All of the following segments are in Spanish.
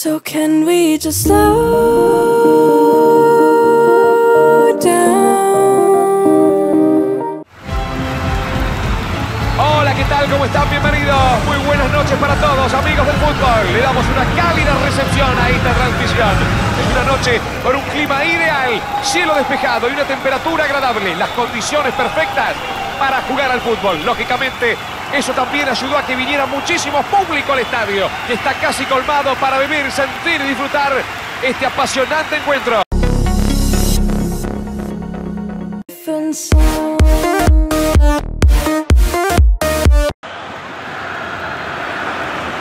So can we just? Hola, ¿qué tal? ¿Cómo están? Bienvenidos. Muy buenas noches para todos, amigos del fútbol. Le damos una cálida recepción a esta transmisión. Es una noche con un clima ideal, cielo despejado y una temperatura agradable. Las condiciones perfectas para jugar al fútbol. Lógicamente, eso también ayudó a que viniera muchísimo público al estadio, que está casi colmado para vivir, sentir y disfrutar este apasionante encuentro.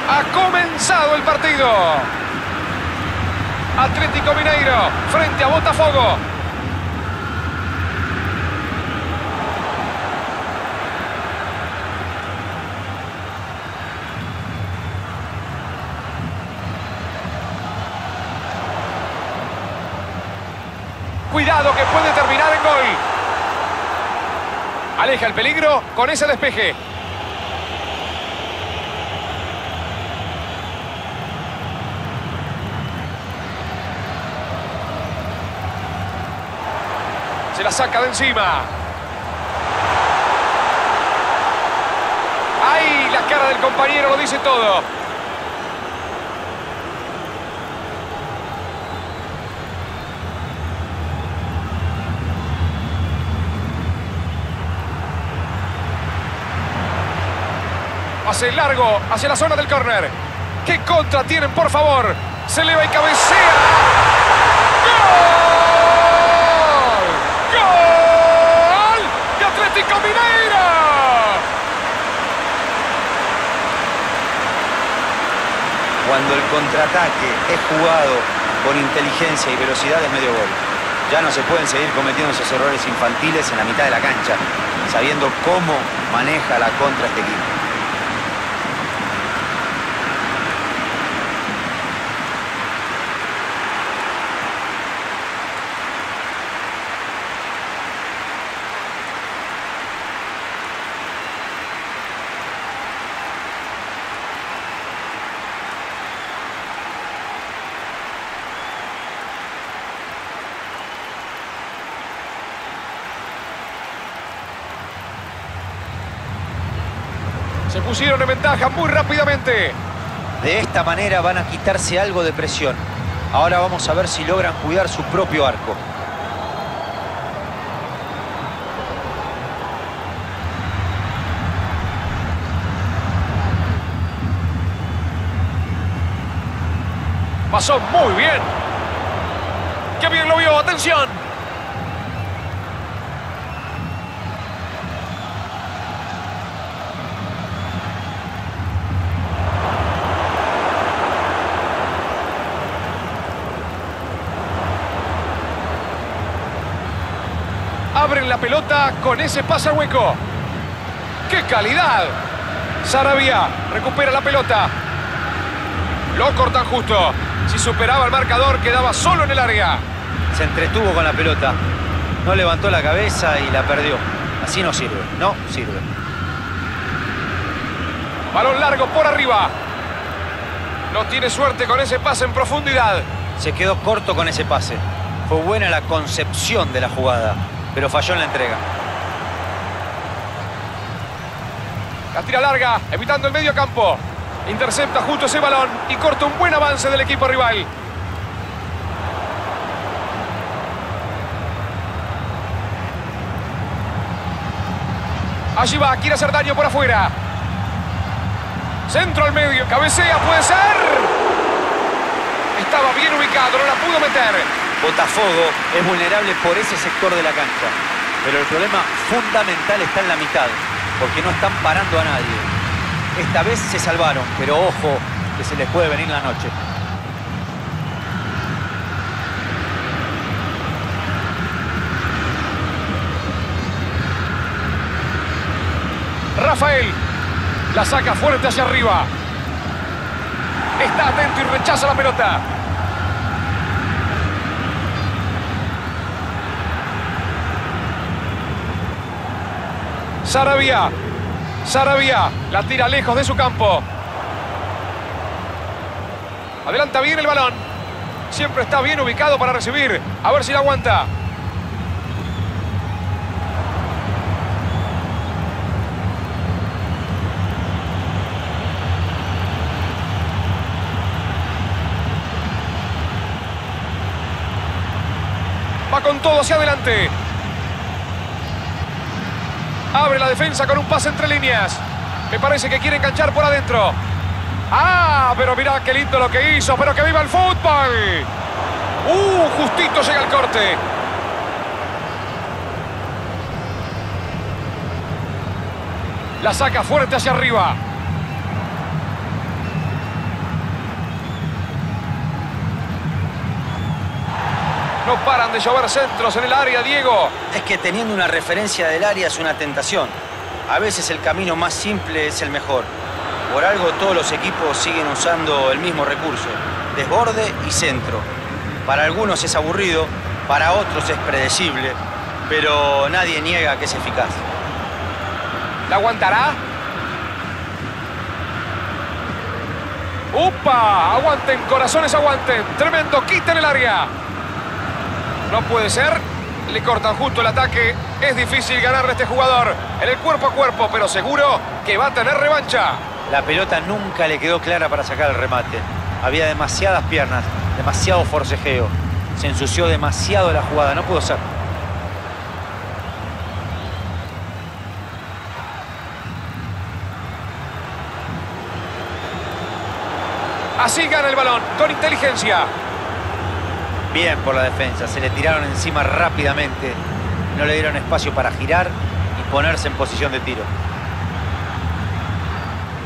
Ha comenzado el partido. Atlético Mineiro frente a Botafogo. Cuidado que puede terminar en gol. Aleja el peligro con ese despeje. Se la saca de encima. ¡Ay! La cara del compañero lo dice todo. Pase largo hacia la zona del córner. ¿Qué contra tienen, por favor? Se eleva y cabecea. ¡Gol! ¡Gol! ¡De Atlético Mineiro! Cuando el contraataque es jugado con inteligencia y velocidad es medio gol. Ya no se pueden seguir cometiendo esos errores infantiles en la mitad de la cancha, sabiendo cómo maneja la contra este equipo. Pusieron en ventaja muy rápidamente. De esta manera van a quitarse algo de presión. Ahora vamos a ver si logran cuidar su propio arco. Pasó muy bien. ¡Qué bien lo vio! ¡Atención! Con ese pase al hueco. ¡Qué calidad! Sarabia recupera la pelota. Lo cortan justo. Si superaba el marcador, quedaba solo en el área. Se entretuvo con la pelota. No levantó la cabeza y la perdió. Así no sirve. No sirve. Balón largo por arriba. No tiene suerte con ese pase en profundidad. Se quedó corto con ese pase. Fue buena la concepción de la jugada, pero falló en la entrega. La tira larga, evitando el medio campo. Intercepta justo ese balón y corta un buen avance del equipo rival. Allí va, quiere hacer daño por afuera. Centro al medio, cabecea, puede ser. Estaba bien ubicado, no la pudo meter. Botafogo es vulnerable por ese sector de la cancha. Pero el problema fundamental está en la mitad, porque no están parando a nadie. Esta vez se salvaron, pero ojo que se les puede venir la noche. Rafael la saca fuerte hacia arriba. Está atento y rechaza la pelota. Sarabia. Sarabia la tira lejos de su campo. Adelanta bien el balón. Siempre está bien ubicado para recibir. A ver si la aguanta. Va con todo hacia adelante. Abre la defensa con un pase entre líneas. Me parece que quiere enganchar por adentro. ¡Ah! Pero mirá qué lindo lo que hizo. ¡Pero que viva el fútbol! ¡Uh! Justito llega el corte. La saca fuerte hacia arriba. No paran de llover centros en el área, Diego. Es que teniendo una referencia del área es una tentación. A veces el camino más simple es el mejor. Por algo todos los equipos siguen usando el mismo recurso, desborde y centro. Para algunos es aburrido, para otros es predecible, pero nadie niega que es eficaz. ¿La aguantará? ¡Upa! Aguanten, corazones, aguanten. Tremendo, quiten el área. No puede ser. Le cortan justo el ataque. Es difícil ganarle a este jugador en el cuerpo a cuerpo, pero seguro que va a tener revancha. La pelota nunca le quedó clara para sacar el remate. Había demasiadas piernas, demasiado forcejeo. Se ensució demasiado la jugada, no pudo ser. Así gana el balón, con inteligencia. Bien por la defensa, se le tiraron encima rápidamente. No le dieron espacio para girar y ponerse en posición de tiro.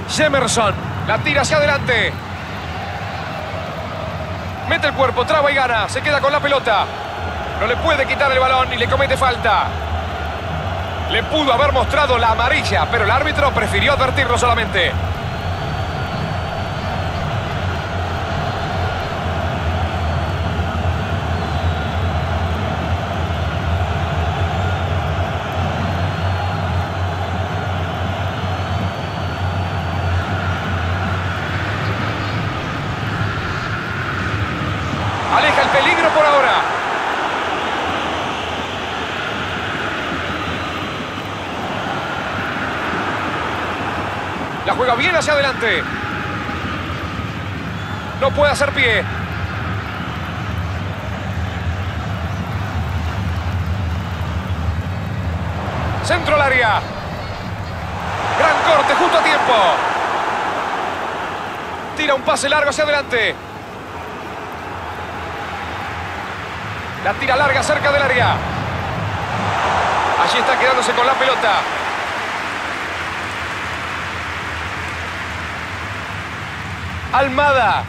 Jemerson la tira hacia adelante. Mete el cuerpo, traba y gana. Se queda con la pelota. No le puede quitar el balón y le comete falta. Le pudo haber mostrado la amarilla, pero el árbitro prefirió advertirlo solamente. Aleja el peligro por ahora. La juega bien hacia adelante. No puede hacer pie. Centro al área. Gran corte justo a tiempo. Tira un pase largo hacia adelante. La tira larga cerca del área. Allí está quedándose con la pelota. Almada.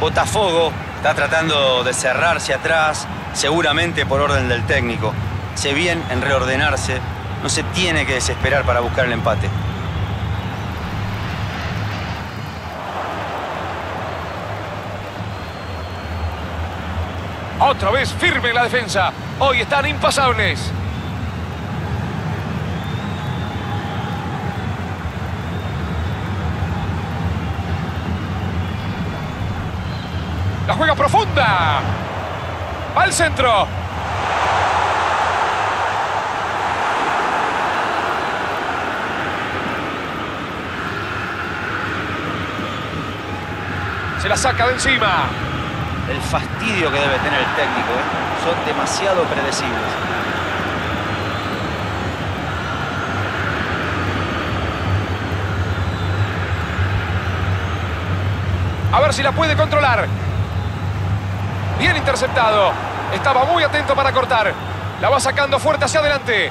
Botafogo está tratando de cerrarse atrás, seguramente por orden del técnico. Se bien en reordenarse, no se tiene que desesperar para buscar el empate. Otra vez firme la defensa. Hoy están impasables. La juega profunda. Va al centro. Se la saca de encima. El fastidio que debe tener el técnico, ¿eh? son demasiado predecibles. A ver si la puede controlar. Bien interceptado. Estaba muy atento para cortar. La va sacando fuerte hacia adelante.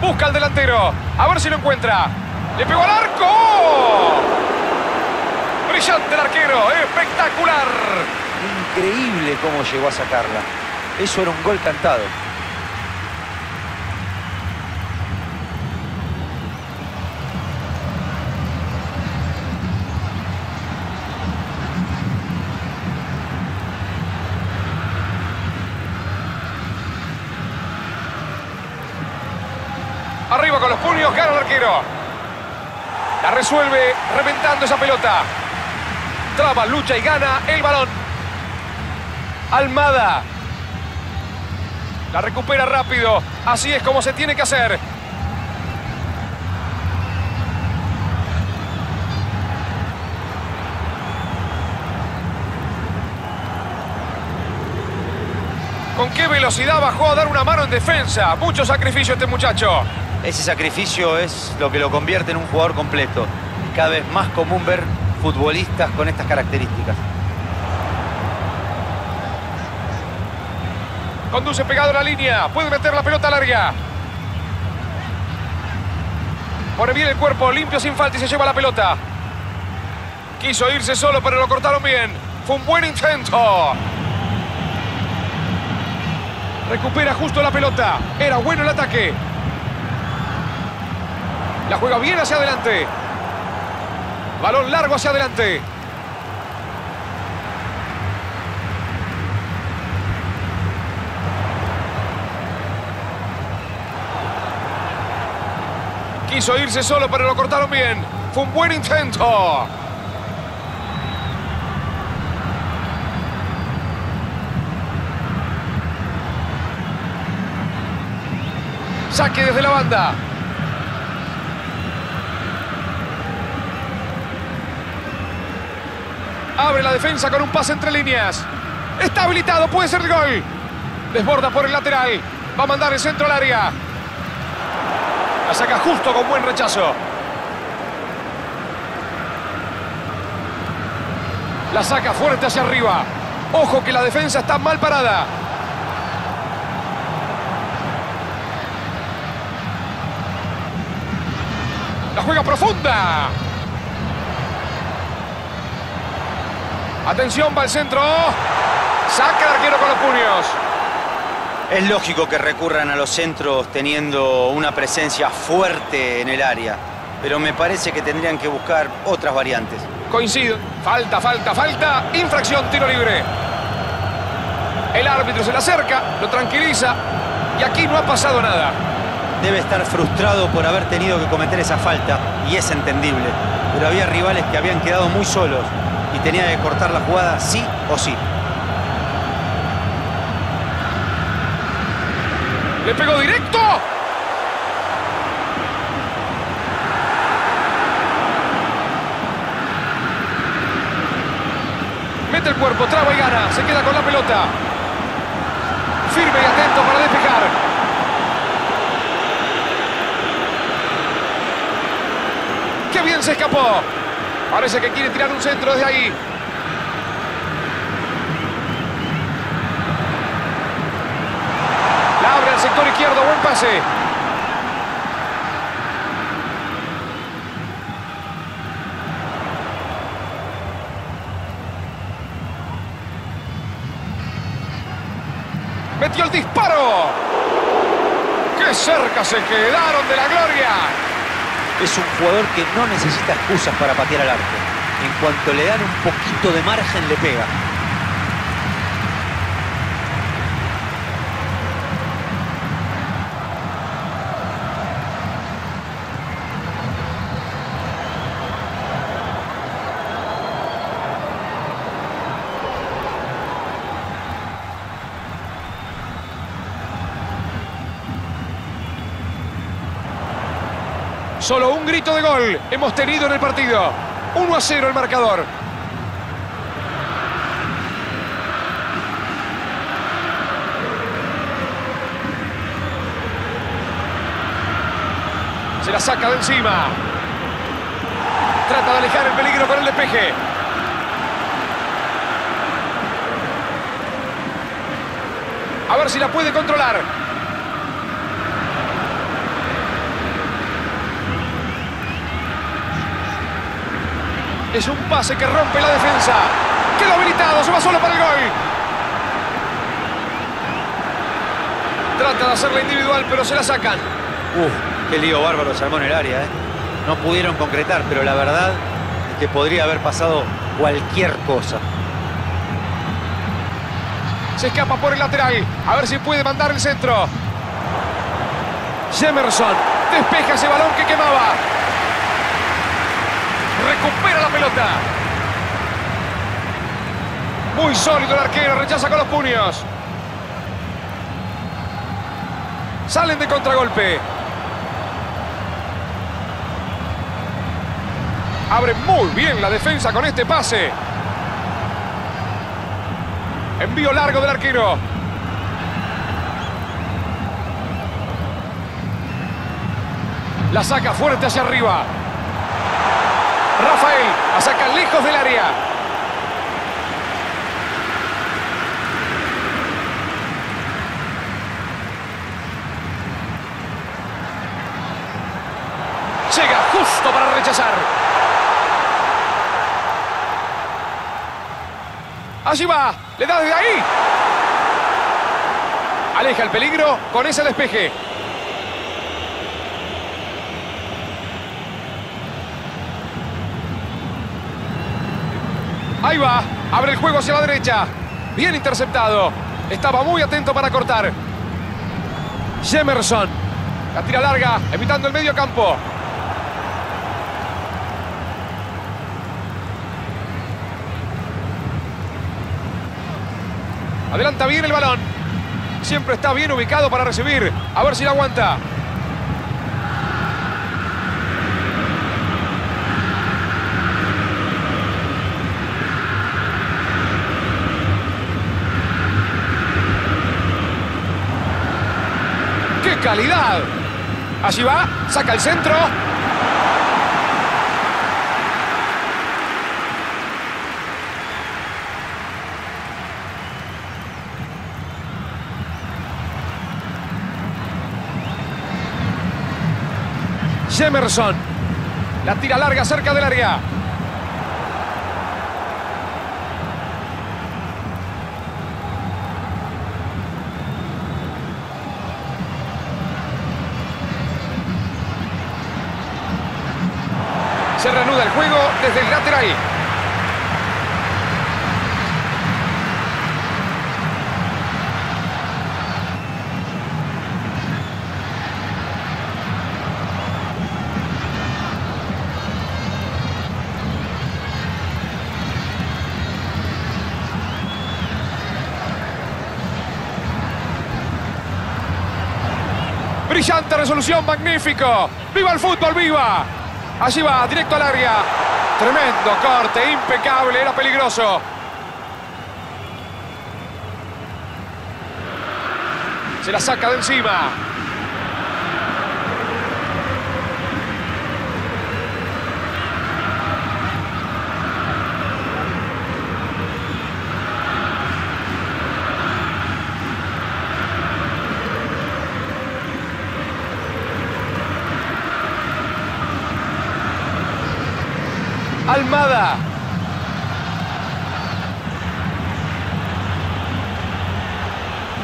Busca al delantero. A ver si lo encuentra. Le pegó al arco. Brillante el arquero. Espectacular. Increíble cómo llegó a sacarla. Eso era un gol cantado. Arriba con los Muñoz La resuelve reventando esa pelota. Traba, lucha y gana el balón. Almada. La recupera rápido. Así es como se tiene que hacer. ¿Con qué velocidad bajó a dar una mano en defensa? Mucho sacrificio este muchacho. Ese sacrificio es lo que lo convierte en un jugador completo. Cada vez más común ver futbolistas con estas características. Conduce pegado a la línea. Puede meter la pelota larga. Pone bien el cuerpo, limpio sin falta y se lleva la pelota. Quiso irse solo, pero lo cortaron bien. Fue un buen intento. Recupera justo la pelota. Era bueno el ataque. La juega bien hacia adelante. Balón largo hacia adelante. Quiso irse solo, pero lo cortaron bien. Fue un buen intento. Saque desde la banda. Abre la defensa con un pase entre líneas. Está habilitado, puede ser el gol. Desborda por el lateral. Va a mandar el centro al área. La saca justo con buen rechazo. La saca fuerte hacia arriba. Ojo que la defensa está mal parada. La juega profunda. Atención, va al centro. Saca el arquero con los puños. Es lógico que recurran a los centros teniendo una presencia fuerte en el área, pero me parece que tendrían que buscar otras variantes. Coincido. Falta, falta, falta. Infracción, tiro libre. El árbitro se le acerca, lo tranquiliza y aquí no ha pasado nada. Debe estar frustrado por haber tenido que cometer esa falta y es entendible, pero había rivales que habían quedado muy solos y tenía que cortar la jugada sí o sí. Le pegó directo. Mete el cuerpo, traba y gana. Se queda con la pelota. Firme y atento para despejar. ¡Qué bien se escapó! Parece que quiere tirar un centro desde ahí. La abre al sector izquierdo, buen pase. Metió el disparo. ¡Qué cerca se quedaron de la gloria! Es un jugador que no necesita excusas para patear al arco. En cuanto le dan un poquito de margen, le pega. Solo un grito de gol hemos tenido en el partido. 1 a 0 el marcador. Se la saca de encima. Trata de alejar el peligro con el despeje. A ver si la puede controlar. Es un pase que rompe la defensa. Quedó habilitado, se va solo para el gol. Trata de hacerla individual, pero se la sacan. Uf, qué lío bárbaro se armó en el área, ¿eh? No pudieron concretar, pero la verdad es que podría haber pasado cualquier cosa. Se escapa por el lateral. A ver si puede mandar el centro. Jemerson Despeja ese balón que quemaba. Pelota. Muy sólido el arquero, rechaza con los puños. Salen de contragolpe. Abre muy bien la defensa con este pase. Envío largo del arquero. La saca fuerte hacia arriba. Rafael la saca lejos del área. Llega justo para rechazar. Allí va, le da desde ahí. Aleja el peligro con ese despeje. Abre el juego hacia la derecha. Bien interceptado. Estaba muy atento para cortar. Jemerson. La tira larga, evitando el medio campo. Adelanta bien el balón. Siempre está bien ubicado para recibir. A ver si la aguanta. ¡Qué calidad! Allí va, saca el centro. Jemerson. La tira larga cerca del área. Reanuda el juego desde el lateral. Brillante resolución, magnífico. ¡Viva el fútbol, viva! Allí va, directo al área. Tremendo corte, impecable, era peligroso. Se la saca de encima. Almada.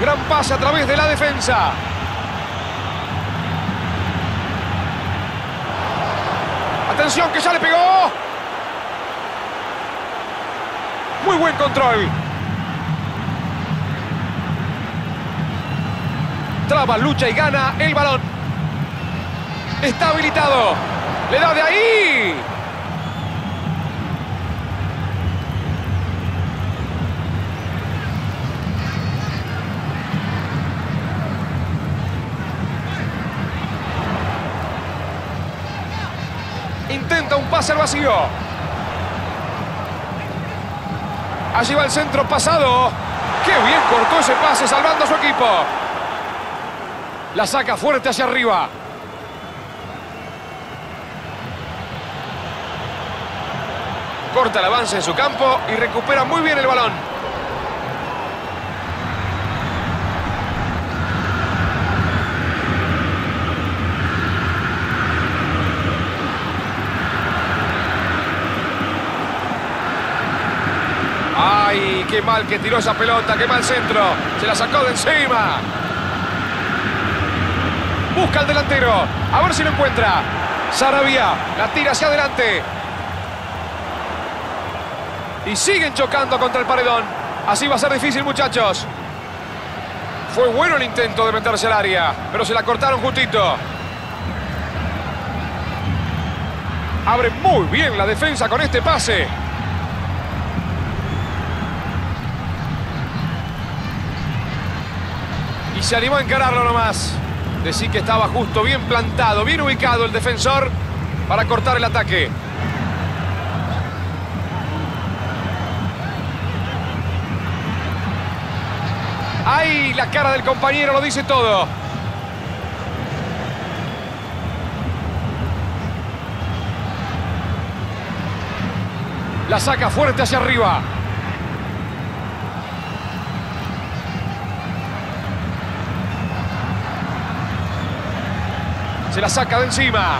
Gran a través de la defensa. Atención que ya le pegó. Muy buen control. Traba, lucha y gana el balón. Está habilitado. Le da de ahí. Intenta un pase vacío. Allí va el centro pasado. ¡Qué bien cortó ese pase salvando a su equipo! La saca fuerte hacia arriba. Corta el avance en su campo y recupera muy bien el balón. ¡Ay, qué mal que tiró esa pelota! ¡Qué mal centro! Se la sacó de encima. Busca al delantero. A ver si lo encuentra. Sarabia la tira hacia adelante. Y siguen chocando contra el paredón. Así va a ser difícil, muchachos. Fue bueno el intento de meterse al área, pero se la cortaron justito. Abre muy bien la defensa con este pase. Se animó a encararlo nomás. Decir que estaba justo, bien plantado, bien ubicado el defensor para cortar el ataque. Ahí la cara del compañero lo dice todo. La saca fuerte hacia arriba. Se la saca de encima.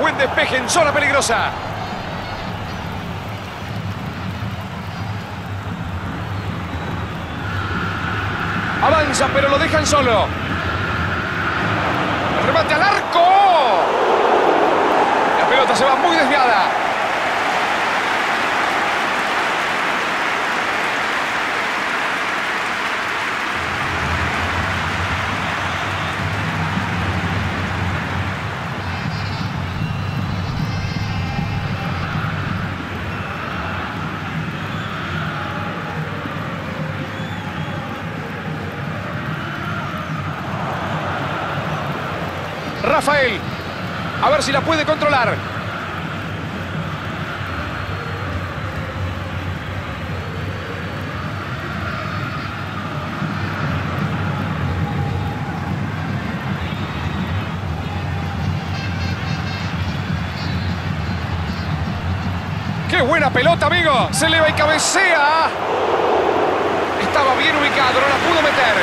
Buen despeje en zona peligrosa. Avanza, pero lo dejan solo. Remate al arco. La pelota se va muy desviada. Rafael. A ver si la puede controlar. ¡Qué buena pelota, amigo! Se eleva y cabecea. Estaba bien ubicado, no la pudo meter.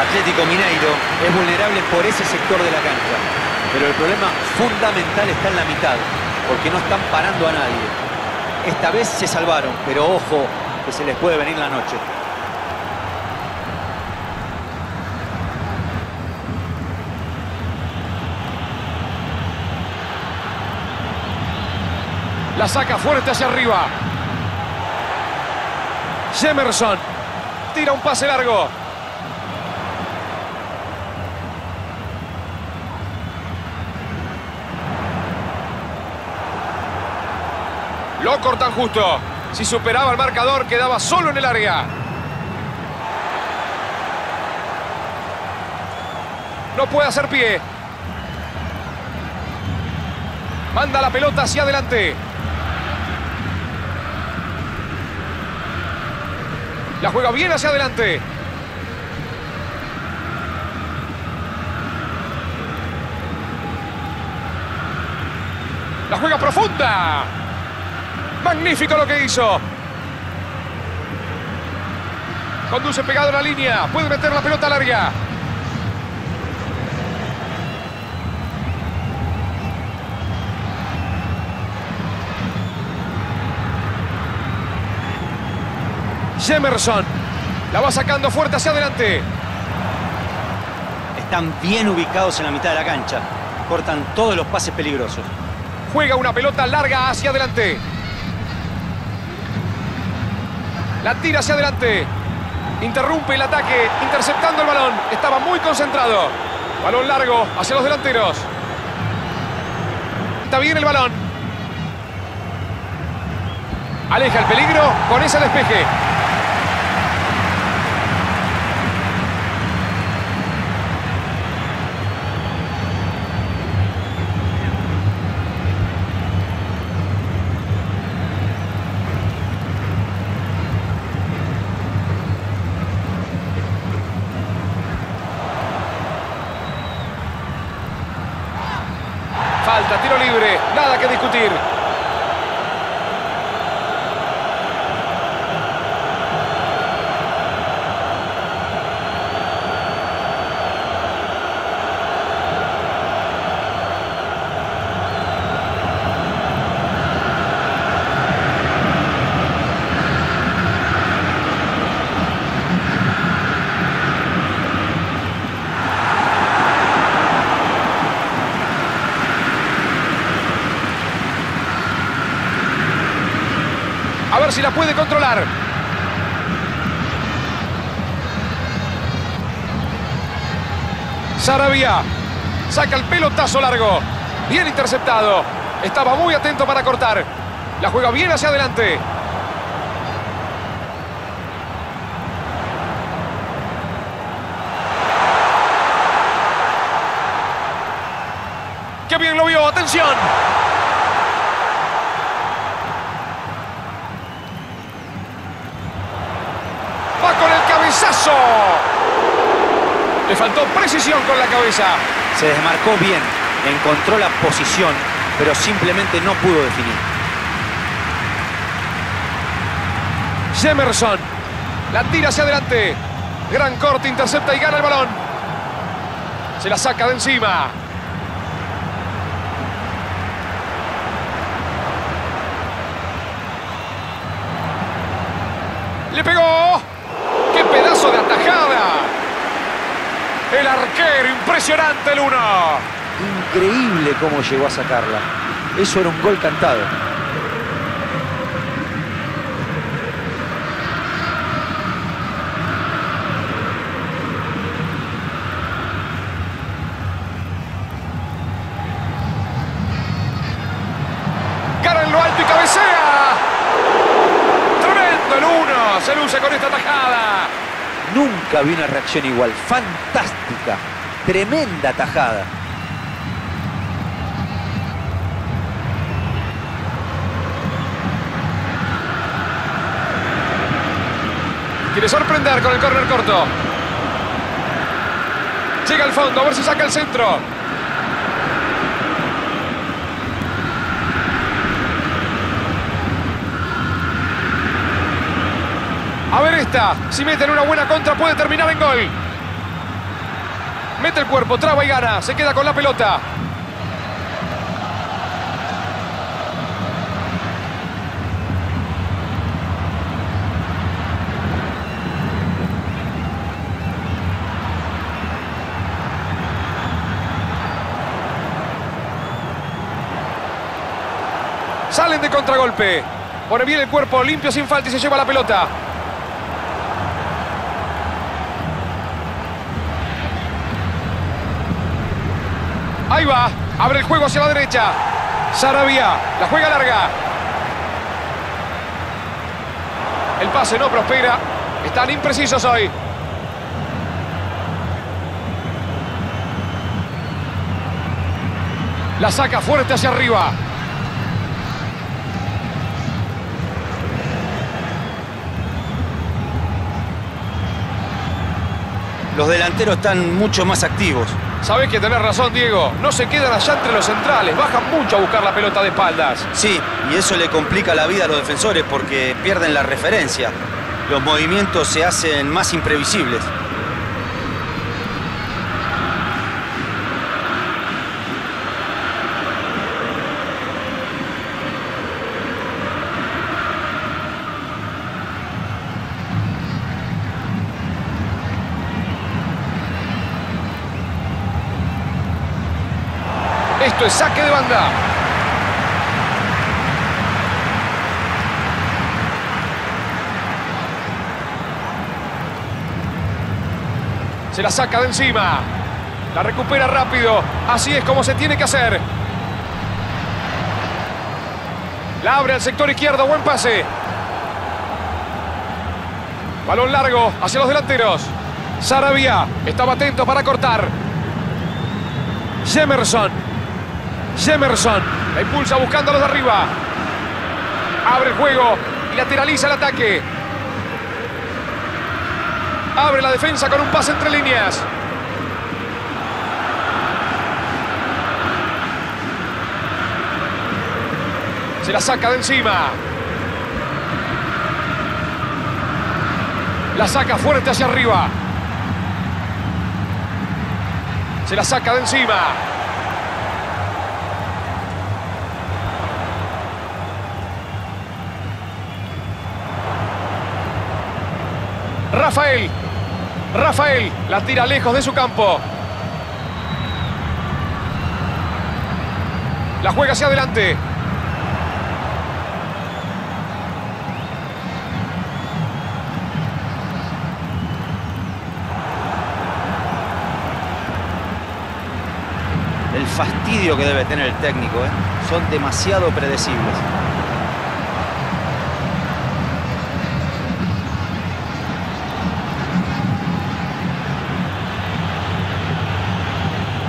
Atlético Mineiro es vulnerable por ese sector de la cancha. Pero el problema fundamental está en la mitad, porque no están parando a nadie. Esta vez se salvaron, pero ojo, que se les puede venir la noche. La saca fuerte hacia arriba. Jemerson. Tira un pase largo. Lo cortan justo. Si superaba el marcador, quedaba solo en el área. No puede hacer pie. Manda la pelota hacia adelante. La juega bien hacia adelante. La juega profunda. Magnífico lo que hizo. Conduce pegado a la línea. Puede meter la pelota larga. Jemerson. La va sacando fuerte hacia adelante. Están bien ubicados en la mitad de la cancha. Cortan todos los pases peligrosos. Juega una pelota larga hacia adelante. La tira hacia adelante. Interrumpe el ataque, interceptando el balón. Estaba muy concentrado. Balón largo hacia los delanteros. Está bien el balón. Aleja el peligro con ese despeje. Falta, tiro libre, nada que discutir. A ver si la puede controlar. Sarabia saca el pelotazo largo. Bien interceptado. Estaba muy atento para cortar. La juega bien hacia adelante. ¡Qué bien lo vio! ¡Atención! ¡Va con el cabezazo! Le faltó precisión con la cabeza. Se desmarcó bien, encontró la posición, pero simplemente no pudo definir. Jemerson. La tira hacia adelante. Gran corte, intercepta y gana el balón. Se la saca de encima. Le pegó. ¡Qué pedazo de atajada! El arquero, impresionante el uno. Increíble cómo llegó a sacarla. Eso era un gol cantado. Cara en lo alto y cabecea. Tremendo el uno. Se luce con esta tajada. Nunca vi una reacción igual. Fantástica. Tremenda tajada. Quiere sorprender con el córner corto. Llega al fondo, a ver si saca el centro. A ver esta. Si meten una buena contra puede terminar en gol. Mete el cuerpo, traba y gana. Se queda con la pelota. Salen de contragolpe. Pone bien el cuerpo, limpio sin falta y se lleva la pelota. Ahí va. Abre el juego hacia la derecha. Sarabia. La juega larga. El pase no prospera. Están imprecisos hoy. La saca fuerte hacia arriba. Los delanteros están mucho más activos. Sabés que tenés razón, Diego. No se quedan allá entre los centrales. Bajan mucho a buscar la pelota de espaldas. Sí, y eso le complica la vida a los defensores porque pierden la referencia. Los movimientos se hacen más imprevisibles. Saque de banda. Se la saca de encima. La recupera rápido. Así es como se tiene que hacer. La abre al sector izquierdo. Buen pase. Balón largo hacia los delanteros. Sarabia estaba atento para cortar. Jemerson. Jemerson. La impulsa buscando los de arriba. Abre el juego y lateraliza el ataque. Abre la defensa con un pase entre líneas. Se la saca de encima. La saca fuerte hacia arriba. Se la saca de encima. Rafael. Rafael la tira lejos de su campo. La juega hacia adelante. El fastidio que debe tener el técnico, ¿eh? Son demasiado predecibles.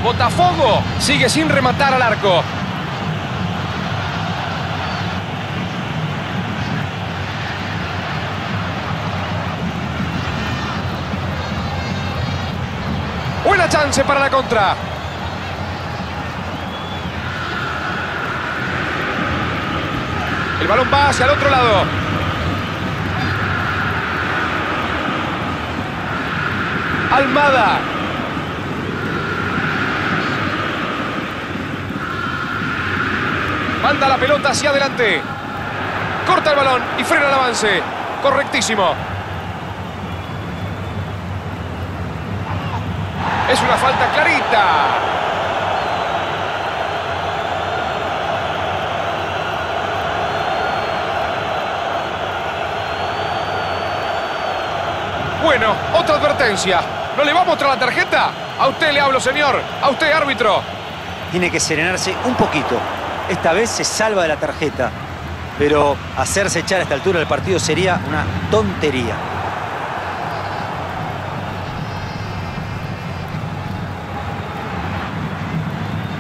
Botafogo sigue sin rematar al arco. Buena chance para la contra. El balón va hacia el otro lado. Almada. Manda la pelota hacia adelante. Corta el balón y frena el avance. Correctísimo. Es una falta clarita. Bueno, otra advertencia. ¿No le va a mostrar la tarjeta? A usted le hablo, señor. A usted, árbitro. Tiene que serenarse un poquito. Esta vez se salva de la tarjeta. Pero hacerse echar a esta altura del partido sería una tontería.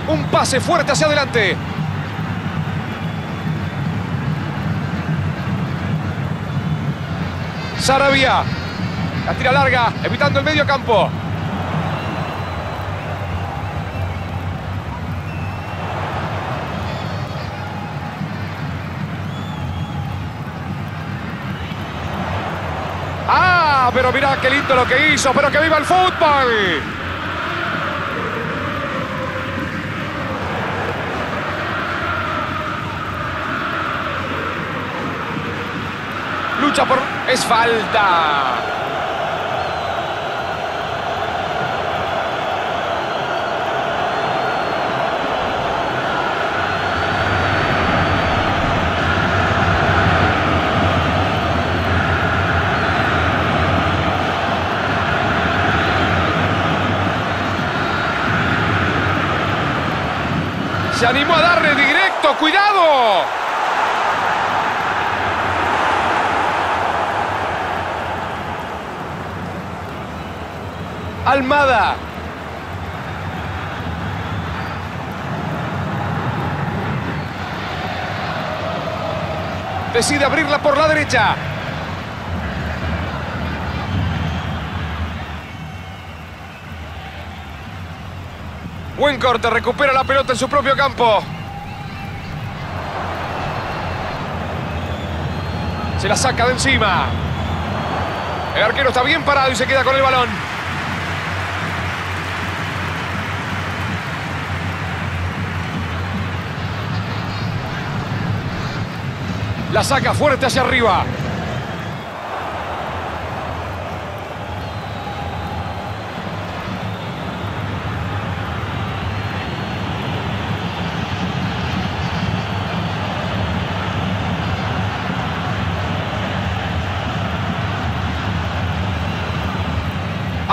Un pase fuerte hacia adelante. Sarabia. La tira larga, evitando el medio campo. ¡Ah! Pero mira qué lindo lo que hizo, pero que viva el fútbol. Lucha por... Es falta. Se animó a darle directo. ¡Cuidado! Almada. Decide abrirla por la derecha. Buen corte, recupera la pelota en su propio campo. Se la saca de encima. El arquero está bien parado y se queda con el balón. La saca fuerte hacia arriba.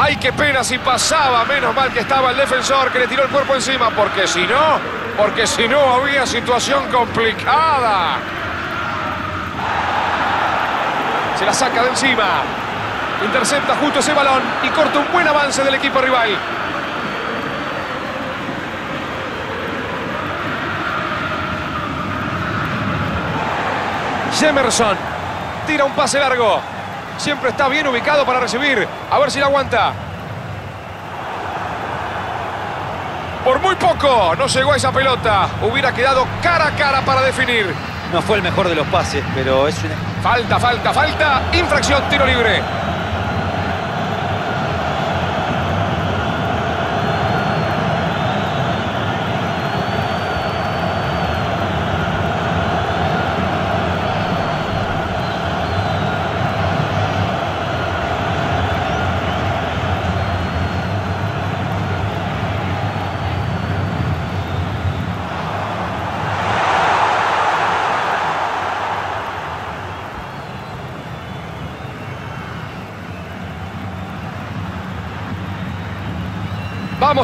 ¡Ay, qué pena si pasaba! Menos mal que estaba el defensor que le tiró el cuerpo encima, porque si no, porque si no había situación complicada. Se la saca de encima. Intercepta justo ese balón y corta un buen avance del equipo rival. Jemerson tira un pase largo. Siempre está bien ubicado para recibir. A ver si la aguanta. Por muy poco no llegó a esa pelota. Hubiera quedado cara a cara para definir. No fue el mejor de los pases, pero es una... Falta, falta, falta. Infracción, tiro libre.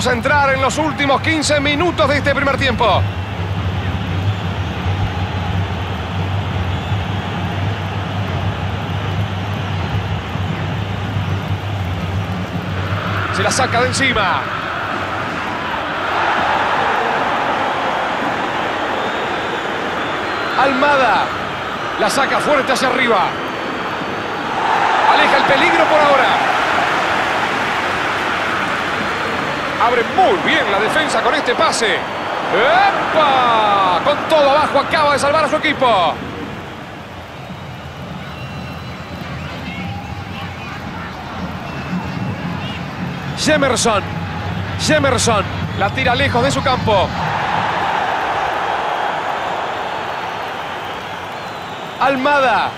A entrar en los últimos 15 minutos de este primer tiempo. Se la saca de encima. Almada. La saca fuerte hacia arriba. Aleja el peligro por ahora. Abre muy bien la defensa con este pase. ¡Epa! Con todo abajo acaba de salvar a su equipo. Jemerson. Jemerson. La tira lejos de su campo. Almada.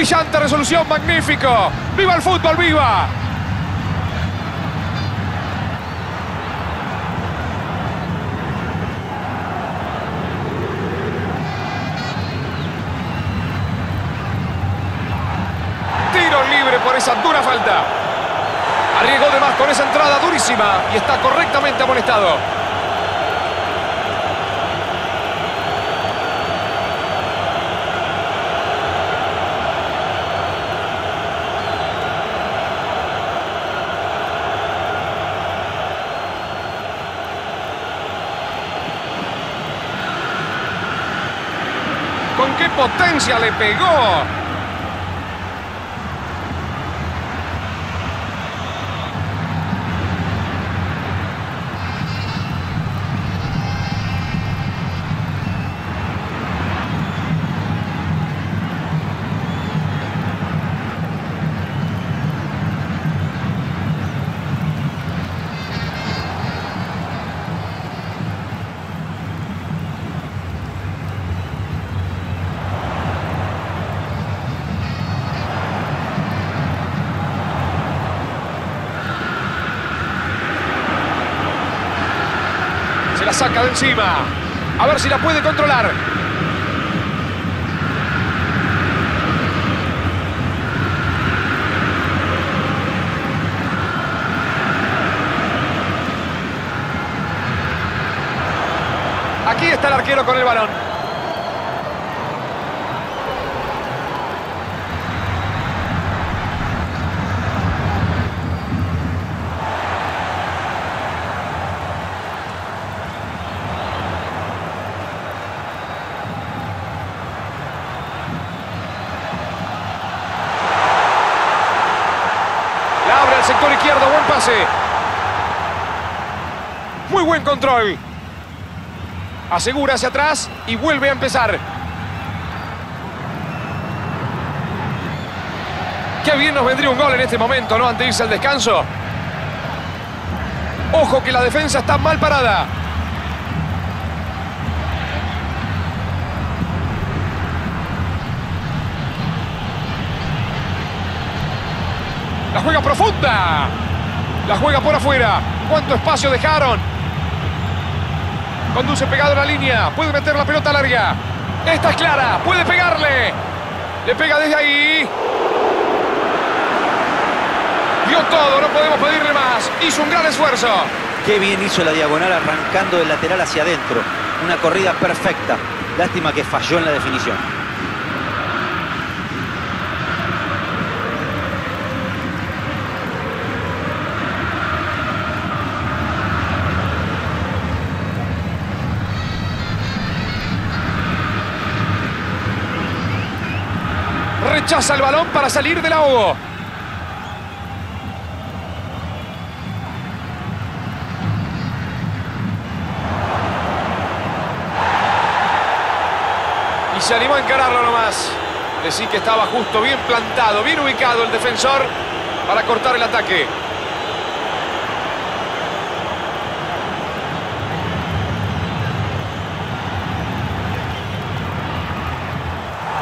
Brillante resolución, magnífico. ¡Viva el fútbol, viva! Tiro libre por esa dura falta. Arriesgó de más con esa entrada durísima y está correctamente amonestado. ¿Con qué potencia le pegó? Se la encima. A ver si la puede controlar. Aquí está el arquero con el balón. La abre al sector izquierdo, buen pase. Muy control. Asegura hacia atrás y vuelve a empezar. Qué bien nos vendría un gol en este momento, ¿no? Ante irse al descanso. Ojo que la defensa está mal parada. La juega profunda. La juega por afuera. ¿Cuánto espacio dejaron? Conduce pegado a la línea. Puede meter la pelota larga. Esta es clara. Puede pegarle. Le pega desde ahí. Dio todo. No podemos pedirle más. Hizo un gran esfuerzo. Qué bien hizo la diagonal arrancando del lateral hacia adentro. Una corrida perfecta. Lástima que falló en la definición. Rechaza el balón para salir del ahogo. Y se animó a encararlo nomás. Decir que estaba justo, bien plantado, bien ubicado el defensor para cortar el ataque.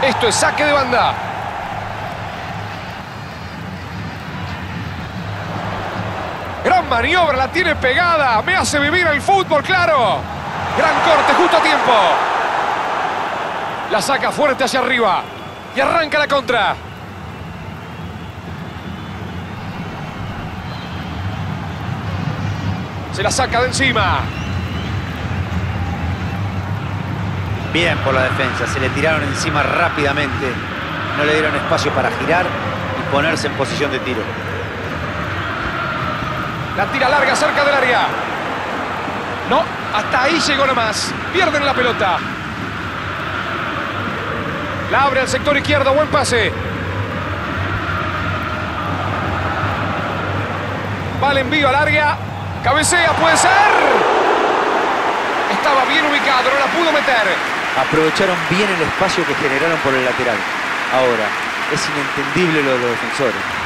Esto es saque de banda. Maniobra, la tiene pegada. Me hace vivir el fútbol, claro. Gran corte, justo a tiempo. La saca fuerte hacia arriba. Y arranca la contra. Se la saca de encima. Bien por la defensa, se le tiraron encima rápidamente. No le dieron espacio para girar y ponerse en posición de tiro. La tira larga cerca del área. No, hasta ahí llegó nomás. Pierden la pelota. La abre al sector izquierdo, buen pase. Va el envío al área. Cabecea, puede ser. Estaba bien ubicado, no la pudo meter. Aprovecharon bien el espacio que generaron por el lateral. Ahora, es inentendible lo de los defensores.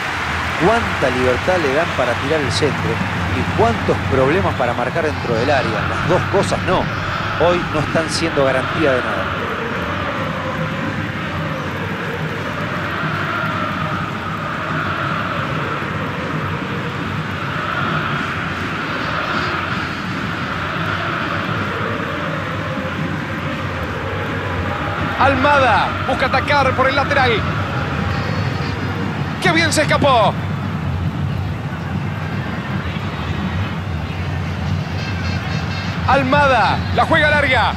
Cuánta libertad le dan para tirar el centro y cuántos problemas para marcar dentro del área. Las dos cosas no. Hoy no están siendo garantía de nada. Almada busca atacar por el lateral. ¡Qué bien se escapó! Almada, la juega larga.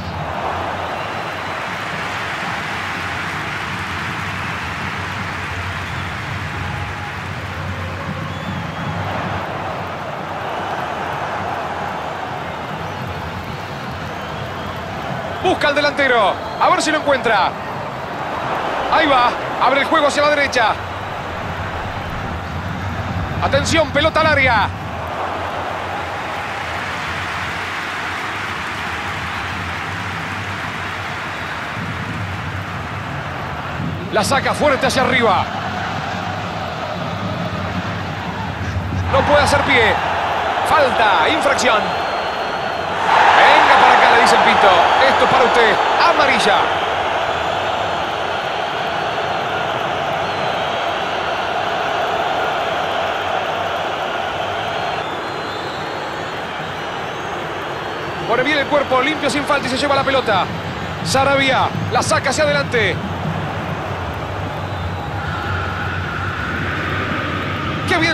Busca al delantero. A ver si lo encuentra. Ahí va. Abre el juego hacia la derecha. Atención, pelota al La saca fuerte hacia arriba. No puede hacer pie. Falta, infracción. Venga para acá, le dice el pito. Esto es para usted. Amarilla. Pone bien el cuerpo, limpio sin falta y se lleva la pelota. Sarabia la saca hacia adelante.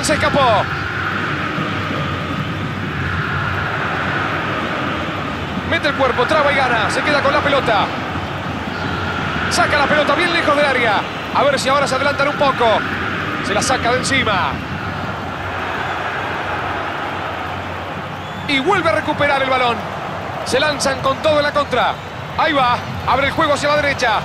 ¡Qué bien se escapó! Mete el cuerpo, traba y gana. Se queda con la pelota. Saca la pelota bien lejos del área. A ver si ahora se adelantan un poco. Se la saca de encima. Y vuelve a recuperar el balón. Se lanzan con todo en la contra. Ahí va. Abre el juego hacia la derecha.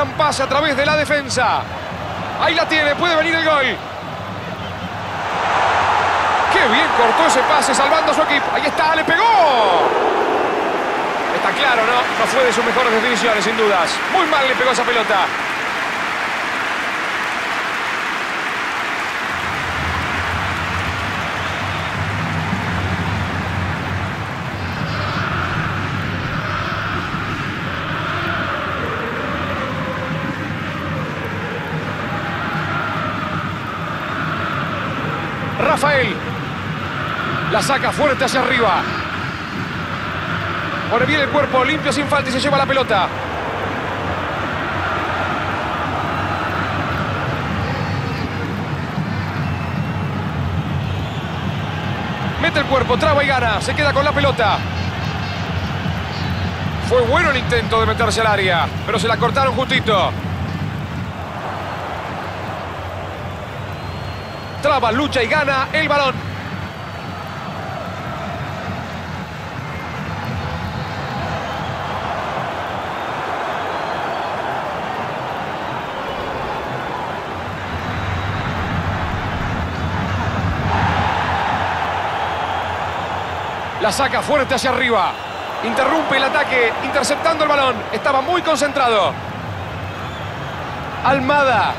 Gran pase a través de la defensa. Ahí la tiene, puede venir el gol. Qué bien cortó ese pase salvando a su equipo. Ahí está, le pegó. Está claro, ¿no? No fue de sus mejores definiciones, sin dudas. Muy mal le pegó esa pelota. Rafael. La saca fuerte hacia arriba. Pone bien el cuerpo, limpio sin falta y se lleva la pelota. Mete el cuerpo, traba y gana. Se queda con la pelota. Fue bueno el intento de meterse al área, pero se la cortaron justito. Traba, lucha y gana el balón. La saca fuerte hacia arriba. Interrumpe el ataque, interceptando el balón. Estaba muy concentrado. Almada.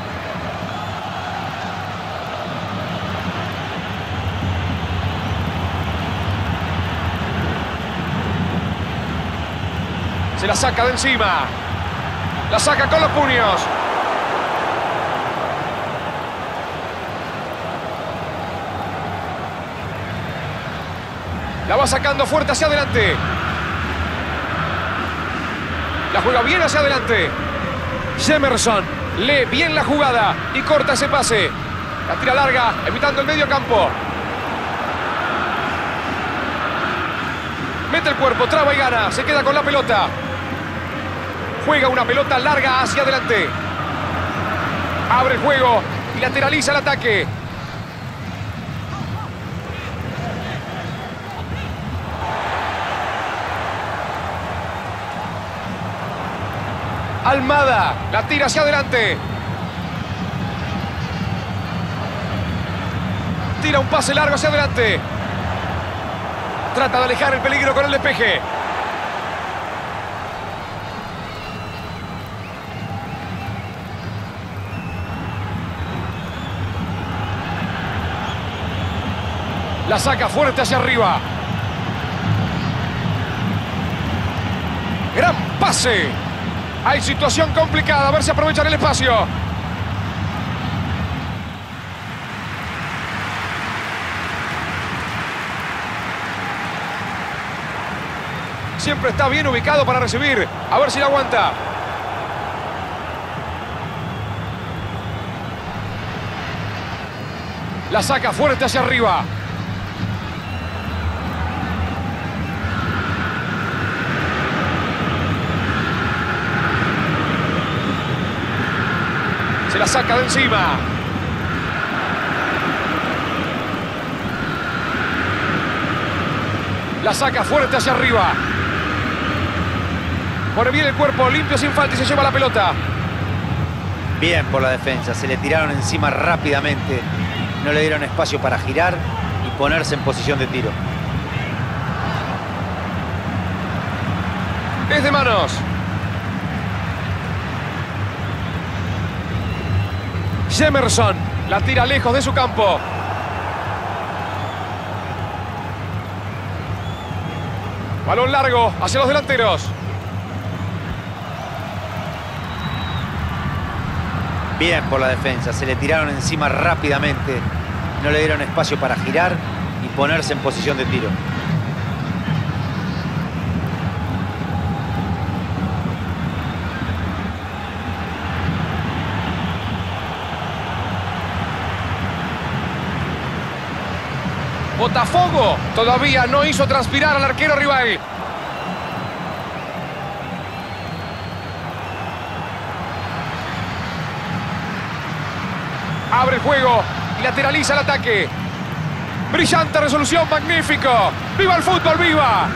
Se la saca de encima. La saca con los puños. La va sacando fuerte hacia adelante. La juega bien hacia adelante. Jemerson lee bien la jugada y corta ese pase. La tira larga, evitando el medio campo. Mete el cuerpo, traba y gana. Se queda con la pelota. Juega una pelota larga hacia adelante. Abre el juego y lateraliza el ataque. Almada, la tira hacia adelante. Tira un pase largo hacia adelante. Trata de alejar el peligro con el despeje. La saca fuerte hacia arriba. Gran pase. Hay situación complicada. A ver si aprovechan el espacio. Siempre está bien ubicado para recibir. A ver si la aguanta. La saca fuerte hacia arriba. Saca de encima. La saca fuerte hacia arriba. Pone bien el cuerpo, limpio sin falta y se lleva la pelota. Bien por la defensa, se le tiraron encima rápidamente. No le dieron espacio para girar y ponerse en posición de tiro. Es de manos. Jemerson la tira lejos de su campo. Balón largo hacia los delanteros. Bien por la defensa, se le tiraron encima rápidamente. No le dieron espacio para girar y ponerse en posición de tiro. Botafogo todavía no hizo transpirar al arquero rival. Abre el juego y lateraliza el ataque. Brillante resolución, magnífico. ¡Viva el fútbol, viva!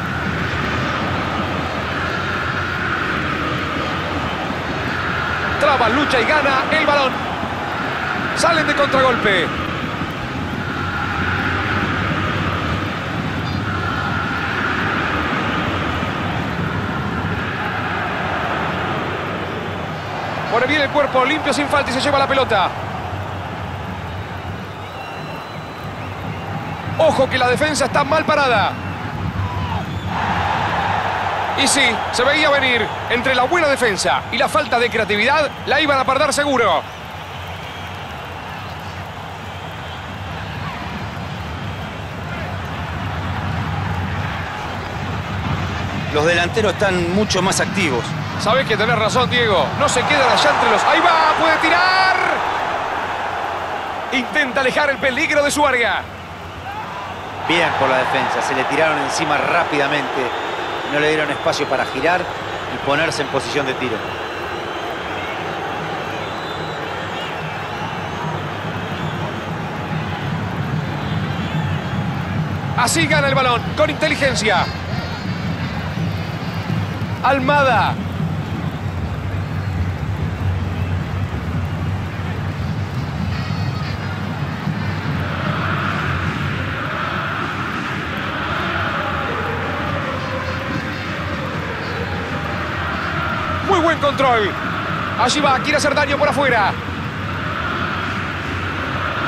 Traba, lucha y gana el balón. Salen de contragolpe. Pone bien el cuerpo, limpio sin falta y se lleva la pelota. Ojo que la defensa está mal parada. Y sí, se veía venir. Entre la buena defensa y la falta de creatividad, la iban a perder seguro. Los delanteros están mucho más activos. Sabes que tenés razón, Diego. No se quedan allá entre los... ¡Ahí va! ¡Puede tirar! Intenta alejar el peligro de su área. Bien por la defensa, se le tiraron encima rápidamente. No le dieron espacio para girar y ponerse en posición de tiro. Así gana el balón, con inteligencia. Almada. control. Allí va, quiere hacer daño por afuera.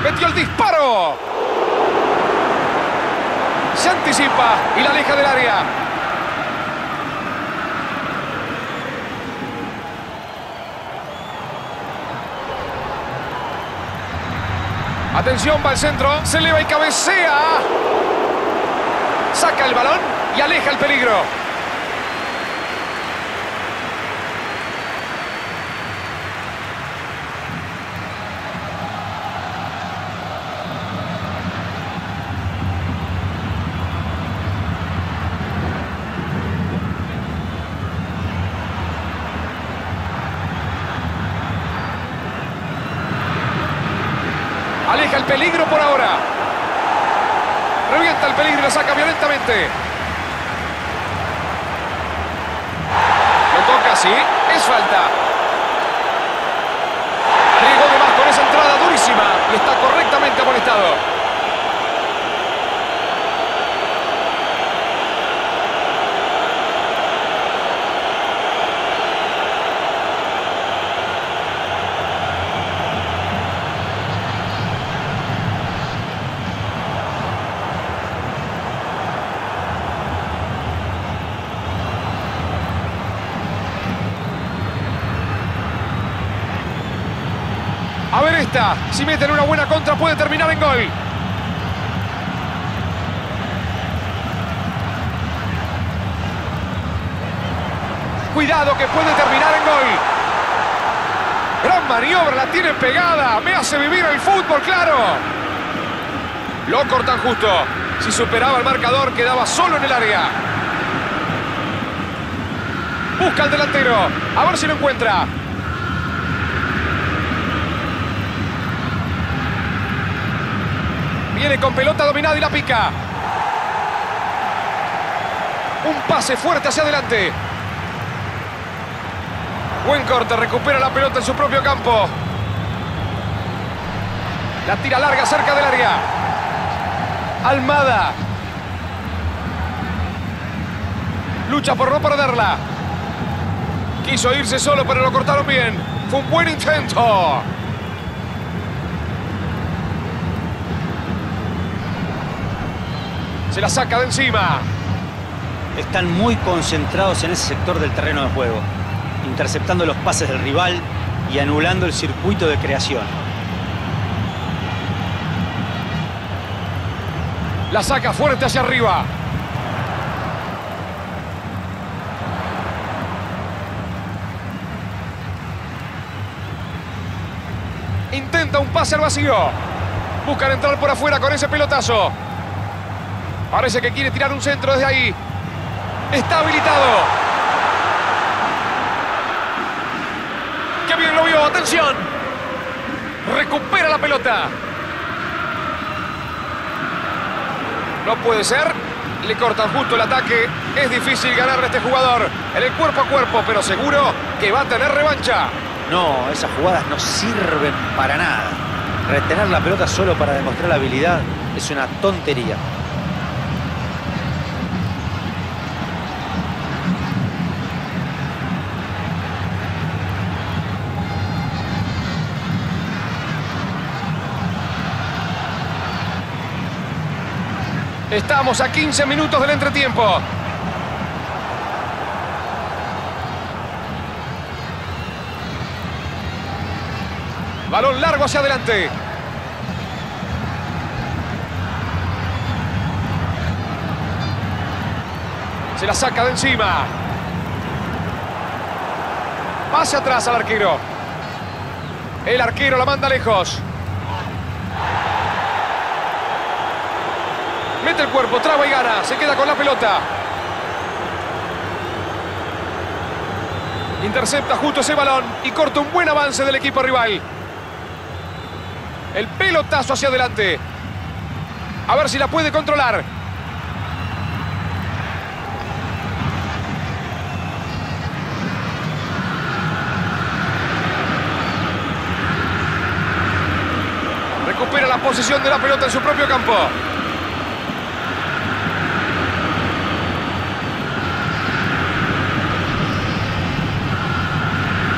Metió el disparo. Se anticipa y la aleja del área. Atención, va al centro. Se eleva y cabecea. Saca el balón y aleja el peligro. Peligro por ahora. Revienta el peligro y lo saca violentamente. Lo toca así. Es falta. Llegó de más con esa entrada durísima y está correctamente amonestado. A ver esta. Si meten una buena contra puede terminar en gol. Cuidado que puede terminar en gol. Gran maniobra, la tiene pegada. Me hace vivir el fútbol, claro. Lo cortan justo. Si superaba el marcador, quedaba solo en el área. Busca al delantero. A ver si lo encuentra. Viene con pelota dominada y la pica. Un pase fuerte hacia adelante. Buen corte, recupera la pelota en su propio campo. La tira larga cerca del área. Almada. Lucha por no perderla. Quiso irse solo, pero lo cortaron bien. Fue un buen intento. Se la saca de encima. Están muy concentrados en ese sector del terreno de juego, interceptando los pases del rival y anulando el circuito de creación. La saca fuerte hacia arriba. Intenta un pase al vacío. Buscan entrar por afuera con ese pelotazo. Parece que quiere tirar un centro desde ahí. Está habilitado. ¡Qué bien lo vio! ¡Atención! Recupera la pelota. No puede ser. Le cortan justo el ataque. Es difícil ganarle a este jugador en el cuerpo a cuerpo, pero seguro que va a tener revancha. No, esas jugadas no sirven para nada. Retener la pelota solo para demostrar la habilidad es una tontería. Estamos a 15 minutos del entretiempo. Balón largo hacia adelante. Se la saca de encima. Pase atrás al arquero. El arquero la manda lejos. Cuerpo, traba y gana. Se queda con la pelota. Intercepta justo ese balón y corta un buen avance del equipo rival. El pelotazo hacia adelante. A ver si la puede controlar. Recupera la posición de la pelota en su propio campo.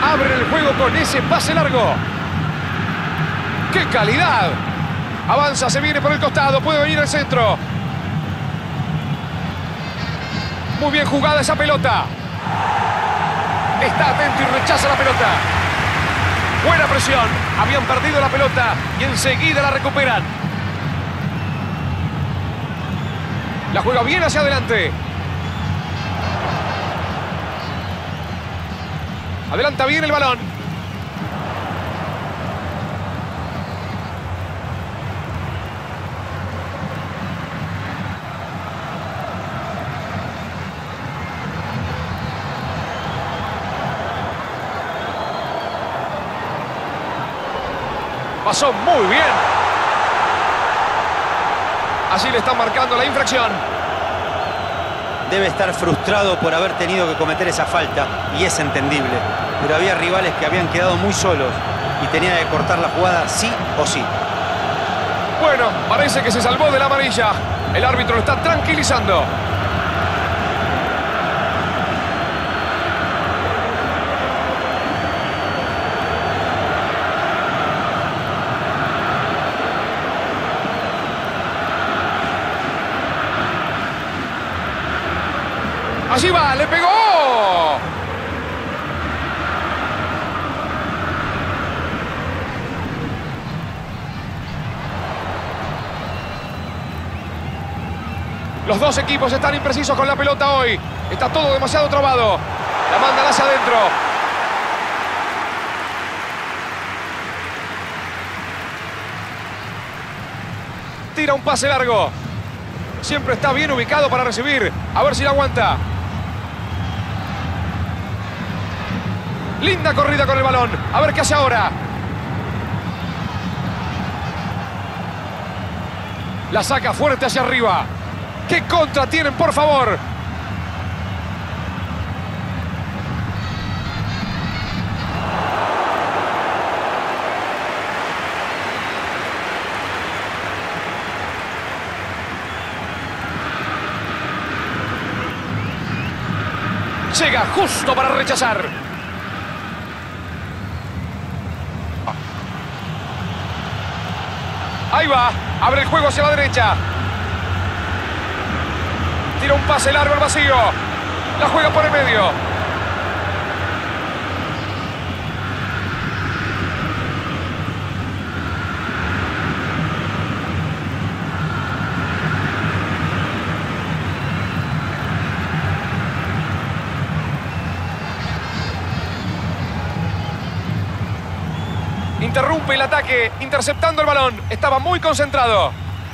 Abre el juego con ese pase largo. ¡Qué calidad! Avanza, se viene por el costado, puede venir al centro. Muy bien jugada esa pelota. Está atento y rechaza la pelota. Buena presión. Habían perdido la pelota y enseguida la recuperan. La juega bien hacia adelante. Adelanta bien el balón. Pasó muy bien. Así le están marcando la infracción. Debe estar frustrado por haber tenido que cometer esa falta y es entendible. Pero había rivales que habían quedado muy solos y tenía que cortar la jugada sí o sí. Bueno, parece que se salvó de la amarilla. El árbitro lo está tranquilizando. Allí va, le pegó. Los dos equipos están imprecisos con la pelota hoy. Está todo demasiado trabado. La mandan hacia adentro. Tira un pase largo. Siempre está bien ubicado para recibir. A ver si la aguanta. Linda corrida con el balón. A ver qué hace ahora. La saca fuerte hacia arriba. ¿Qué contra tienen, por favor? Llega justo para rechazar. Ahí va. Abre el juego hacia la derecha. Un pase largo al vacío. La juega por el medio. Interrumpe el ataque, interceptando el balón. Estaba muy concentrado.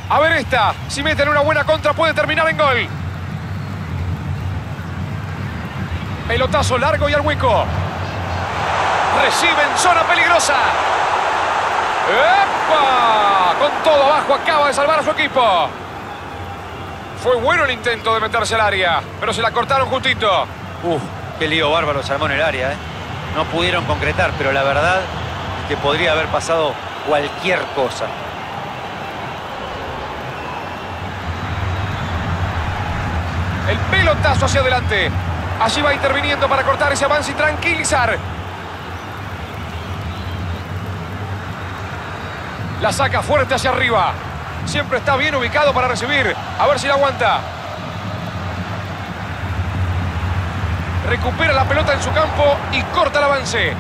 A ver esta. Si meten una buena contra puede terminar en gol. Pelotazo largo y al hueco. Recibe en zona peligrosa. ¡Epa! Con todo abajo acaba de salvar a su equipo. Fue bueno el intento de meterse al área, pero se la cortaron justito. Uf, qué lío bárbaro se armó en el área, ¿eh? No pudieron concretar, pero la verdad es que podría haber pasado cualquier cosa. El pelotazo hacia adelante. Allí va interviniendo para cortar ese avance y tranquilizar. La saca fuerte hacia arriba. Siempre está bien ubicado para recibir. A ver si la aguanta. Recupera la pelota en su campo y corta el avance.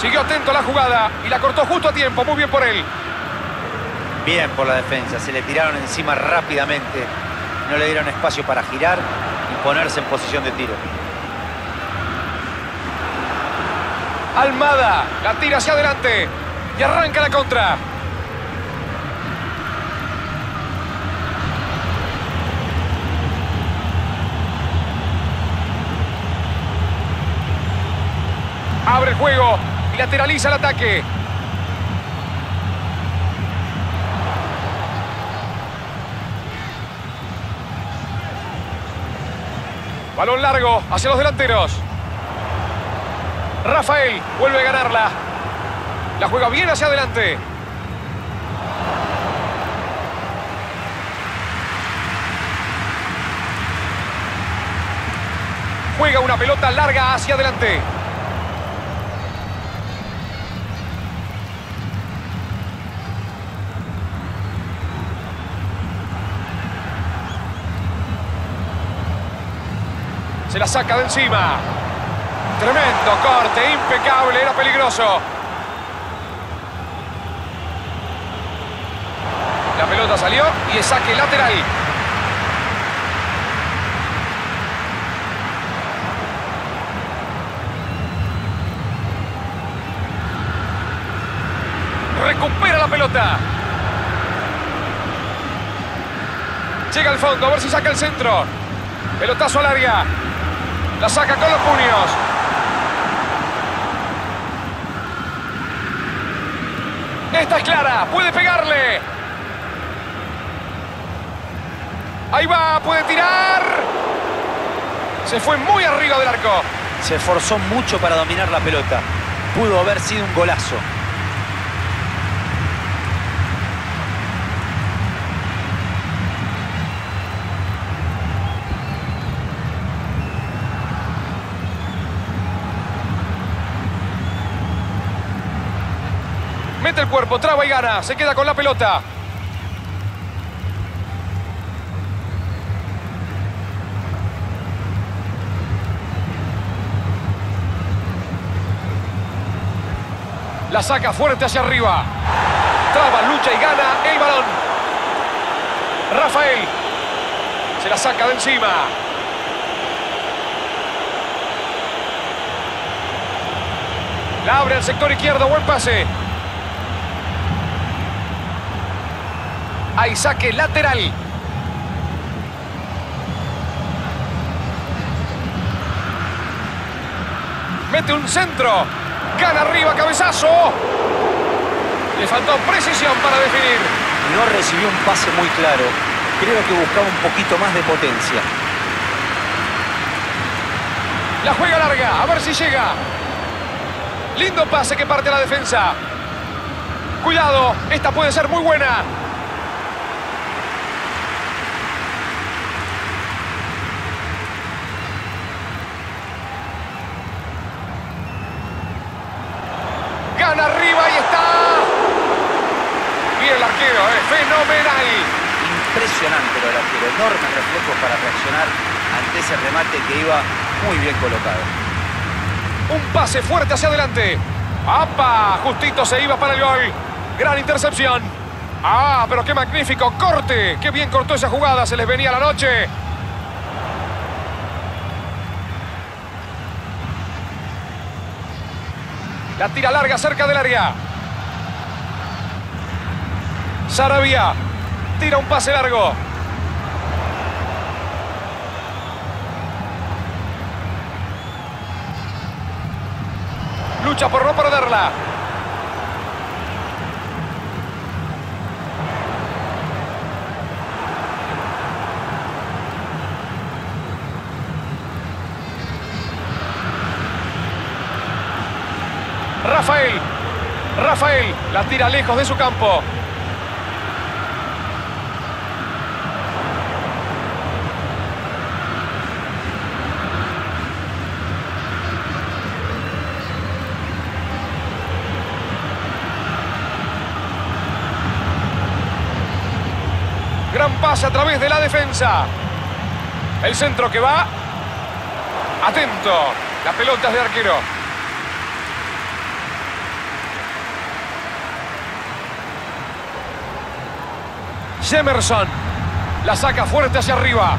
Siguió atento a la jugada y la cortó justo a tiempo. Muy bien por él. Bien por la defensa, se le tiraron encima rápidamente. No le dieron espacio para girar y ponerse en posición de tiro. Almada la tira hacia adelante y arranca la contra. Abre el juego y lateraliza el ataque. Balón largo hacia los delanteros. Rafael vuelve a ganarla. La juega bien hacia adelante. Juega una pelota larga hacia adelante. Se la saca de encima. Tremendo corte, impecable, era peligroso. La pelota salió y es saque lateral. Recupera la pelota. Llega al fondo, a ver si saca el centro. Pelotazo al área. La saca con los puños. Esta es clara, puede pegarle. Ahí va, puede tirar. Se fue muy arriba del arco. Se esforzó mucho para dominar la pelota. Pudo haber sido un golazo. El cuerpo, traba y gana. Se queda con la pelota. La saca fuerte hacia arriba. Traba, lucha y gana el balón. Rafael. Se la saca de encima. La abre al sector izquierdo. Buen pase. Hay saque lateral. Mete un centro. Gana arriba, cabezazo. Le faltó precisión para definir. No recibió un pase muy claro. Creo que buscaba un poquito más de potencia. La juega larga, a ver si llega. Lindo pase que parte la defensa. Cuidado, esta puede ser muy buena. Gana arriba y está. Bien el arquero, eh, fenomenal. Impresionante lo del arquero. Para reaccionar ante ese remate que iba muy bien colocado. Un pase fuerte hacia adelante. ¡Apa! Justito se iba para el gol. Gran intercepción. ¡Ah, pero qué magnífico corte! ¡Qué bien cortó esa jugada! Se les venía la noche. La tira larga cerca del área. Sarabia tira un pase largo. Lucha por no perderla. Rafael. Rafael la tira lejos de su campo. A través de la defensa. El centro que va. Atento. La pelota es de arquero. Jemerson. La saca fuerte hacia arriba.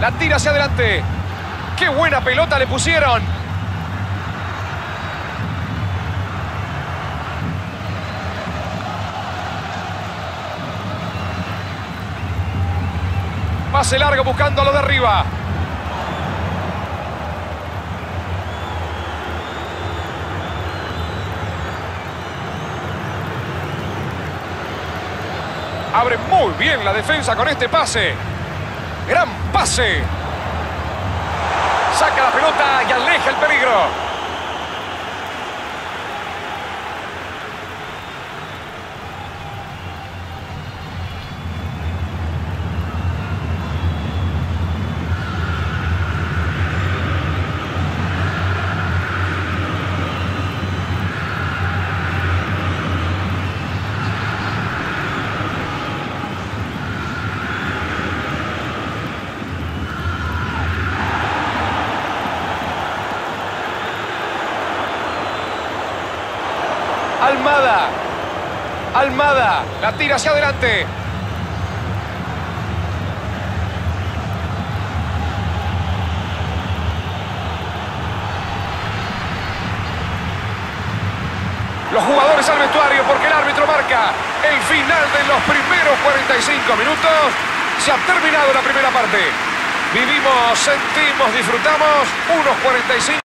La tira hacia adelante. ¡Qué buena pelota le pusieron! Pase largo buscando a lo de arriba. Abre muy bien la defensa con este pase. Gran pase. Saca la pelota y aleja el peligro. La tira hacia adelante. Los jugadores al vestuario porque el árbitro marca el final de los primeros 45 minutos. Se ha terminado la primera parte. Vivimos, sentimos, disfrutamos unos 45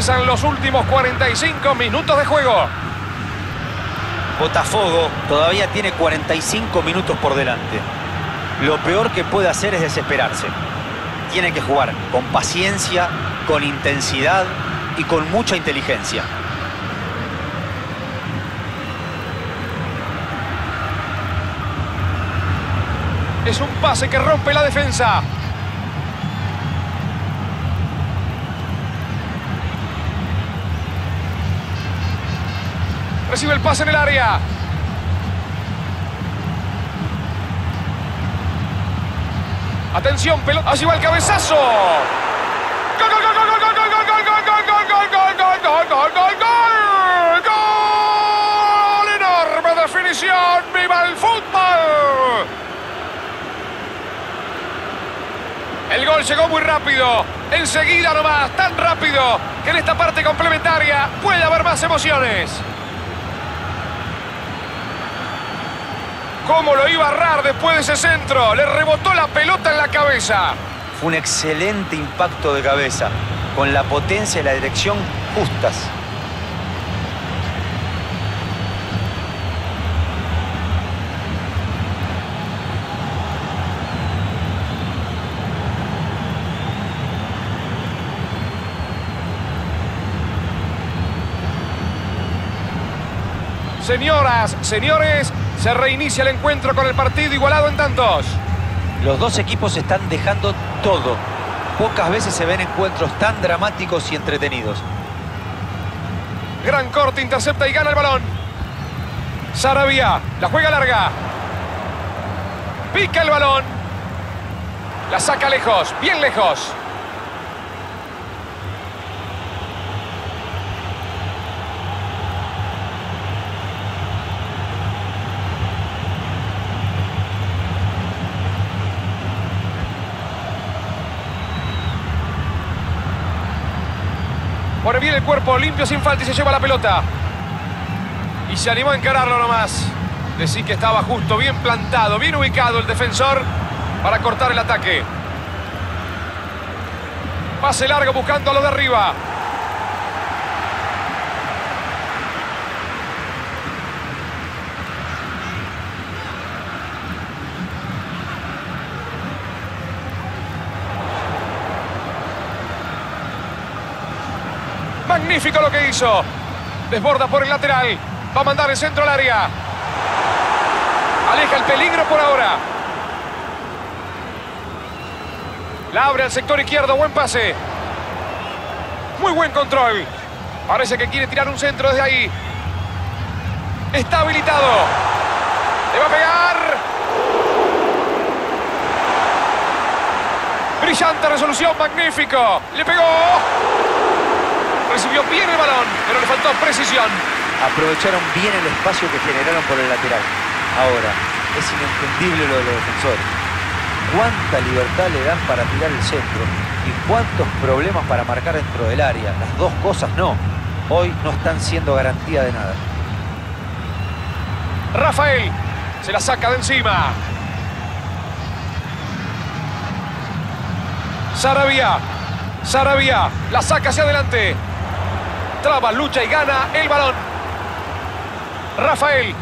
Empiezan los últimos 45 minutos de juego. Botafogo todavía tiene 45 minutos por delante. Lo peor que puede hacer es desesperarse. Tiene que jugar con paciencia, con intensidad y con mucha inteligencia. Es un pase que rompe la defensa. Recibe el pase en el área. Atención, pelota. Allí va el cabezazo. ¡Gol, gol, gol, gol, gol, gol, gol, gol, gol, gol, gol, gol, gol, gol, gol. ¡Enorme definición! ¡Viva el fútbol! El gol llegó muy rápido. Enseguida nomás, tan rápido que en esta parte complementaria puede haber más emociones. ¿Cómo lo iba a errar después de ese centro? Le rebotó la pelota en la cabeza. Fue un excelente impacto de cabeza, con la potencia y la dirección justas. Señoras, señores, se reinicia el encuentro con el partido igualado en tantos. Los dos equipos están dejando todo. Pocas veces se ven encuentros tan dramáticos y entretenidos. Gran corte, intercepta y gana el balón. Sarabia, la juega larga. Pica el balón. La saca lejos, bien lejos. El cuerpo, limpio sin falta y se lleva la pelota. Y se animó a encararlo nomás. Decir que estaba justo, bien plantado, bien ubicado el defensor para cortar el ataque. Pase largo buscando a lo de arriba. Magnífico lo que hizo. Desborda por el lateral. Va a mandar el centro al área. Aleja el peligro por ahora. La abre al sector izquierdo. Buen pase. Muy buen control. Parece que quiere tirar un centro desde ahí. Está habilitado. Le va a pegar. Brillante resolución. Magnífico. Le pegó. Recibió bien el balón, pero le faltó precisión. Aprovecharon bien el espacio que generaron por el lateral. Ahora, es inentendible lo de los defensores. Cuánta libertad le dan para tirar el centro y cuántos problemas para marcar dentro del área. Las dos cosas no. Hoy no están siendo garantía de nada. Rafael se la saca de encima. Sarabia. Sarabia la saca hacia adelante. Traba, lucha y gana el balón. Rafael.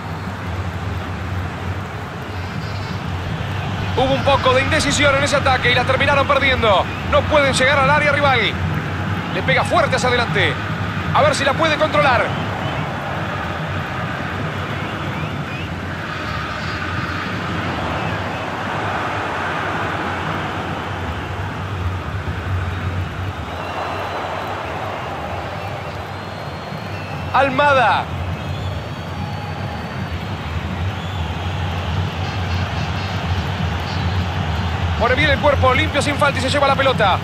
Hubo un poco de indecisión en ese ataque y la terminaron perdiendo. No pueden llegar al área rival. Le pega fuerte hacia adelante. A ver si la puede controlar. Almada. Pone bien el cuerpo, limpio sin falta y se lleva la pelota.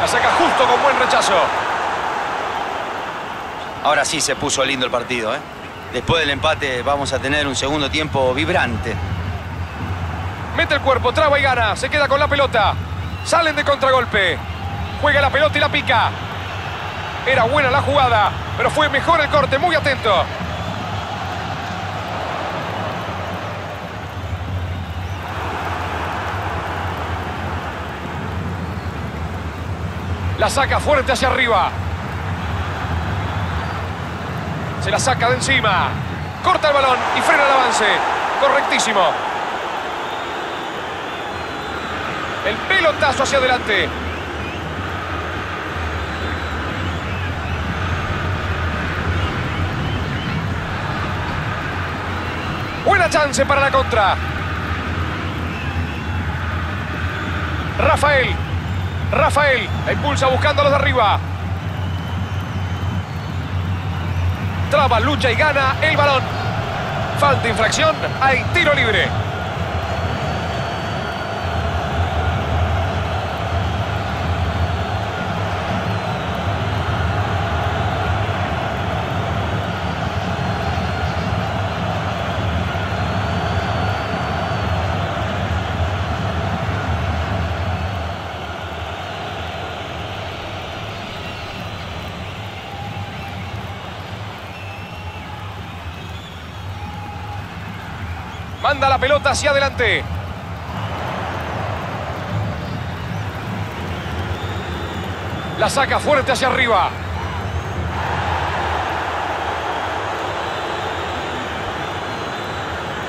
La saca justo con buen rechazo. Ahora sí se puso lindo el partido, ¿eh? Después del empate vamos a tener un segundo tiempo vibrante. Mete el cuerpo, traba y gana. Se queda con la pelota. Salen de contragolpe. Juega la pelota y la pica. Era buena la jugada, pero fue mejor el corte. Muy atento. La saca fuerte hacia arriba. Se la saca de encima. Corta el balón y frena el avance. Correctísimo. El pelotazo hacia adelante. Buena chance para la contra. Rafael. Rafael. La impulsa buscando a los de arriba. Traba, lucha y gana el balón. Falta infracción. Hay tiro libre. Manda la pelota hacia adelante. La saca fuerte hacia arriba.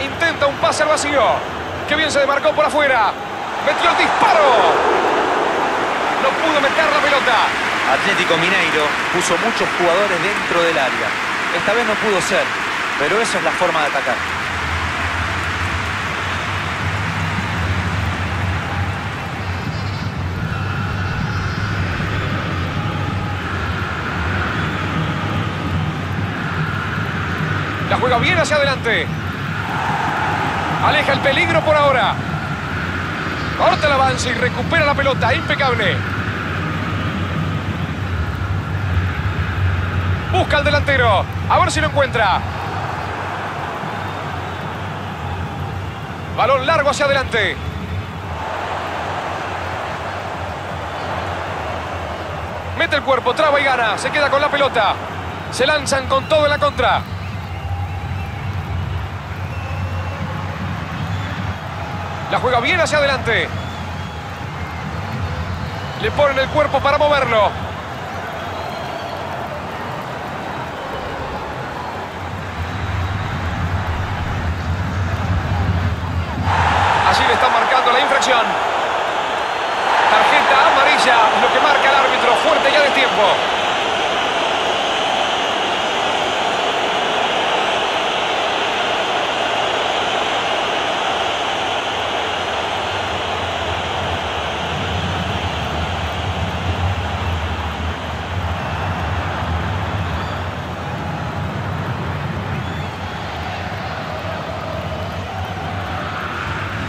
Intenta un pase al vacío. Qué bien se demarcó por afuera. Metió el disparo. No pudo meter la pelota. Atlético Mineiro puso muchos jugadores dentro del área. Esta vez no pudo ser, pero eso es la forma de atacar. Juega bien hacia adelante. Aleja el peligro por ahora. Corta el avance y recupera la pelota. Impecable. Busca al delantero. A ver si lo encuentra. Balón largo hacia adelante. Mete el cuerpo, traba y gana. Se queda con la pelota. Se lanzan con todo en la contra. La juega bien hacia adelante. Le ponen el cuerpo para moverlo. Así le están marcando la infracción. Tarjeta amarilla, lo que marca el árbitro. Fuerte ya de tiempo.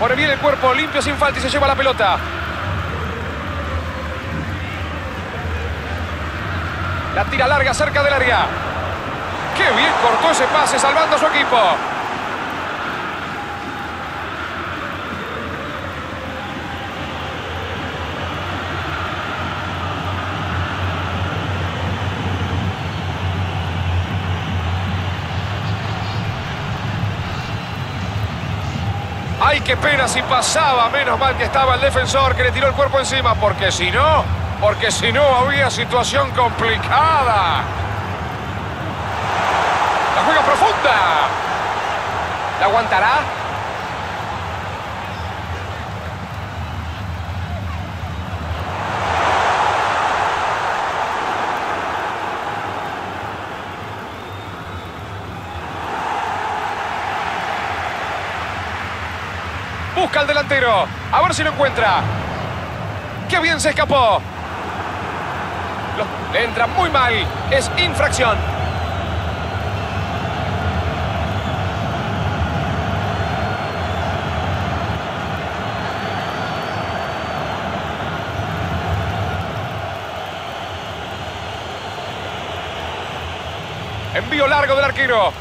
Pone bien el sin falta y se lleva la pelota. La tira larga cerca del área. ¡Qué bien cortó ese pase salvando a su equipo! ¡Ay, qué pena si pasaba! Menos mal que estaba el defensor que le tiró el cuerpo encima, porque si no, porque si no había situación complicada. La juega profunda. ¿La aguantará? Busca al A ver si lo encuentra. ¡Qué bien se escapó! Le entra muy mal. Es infracción. Envío largo del arquero.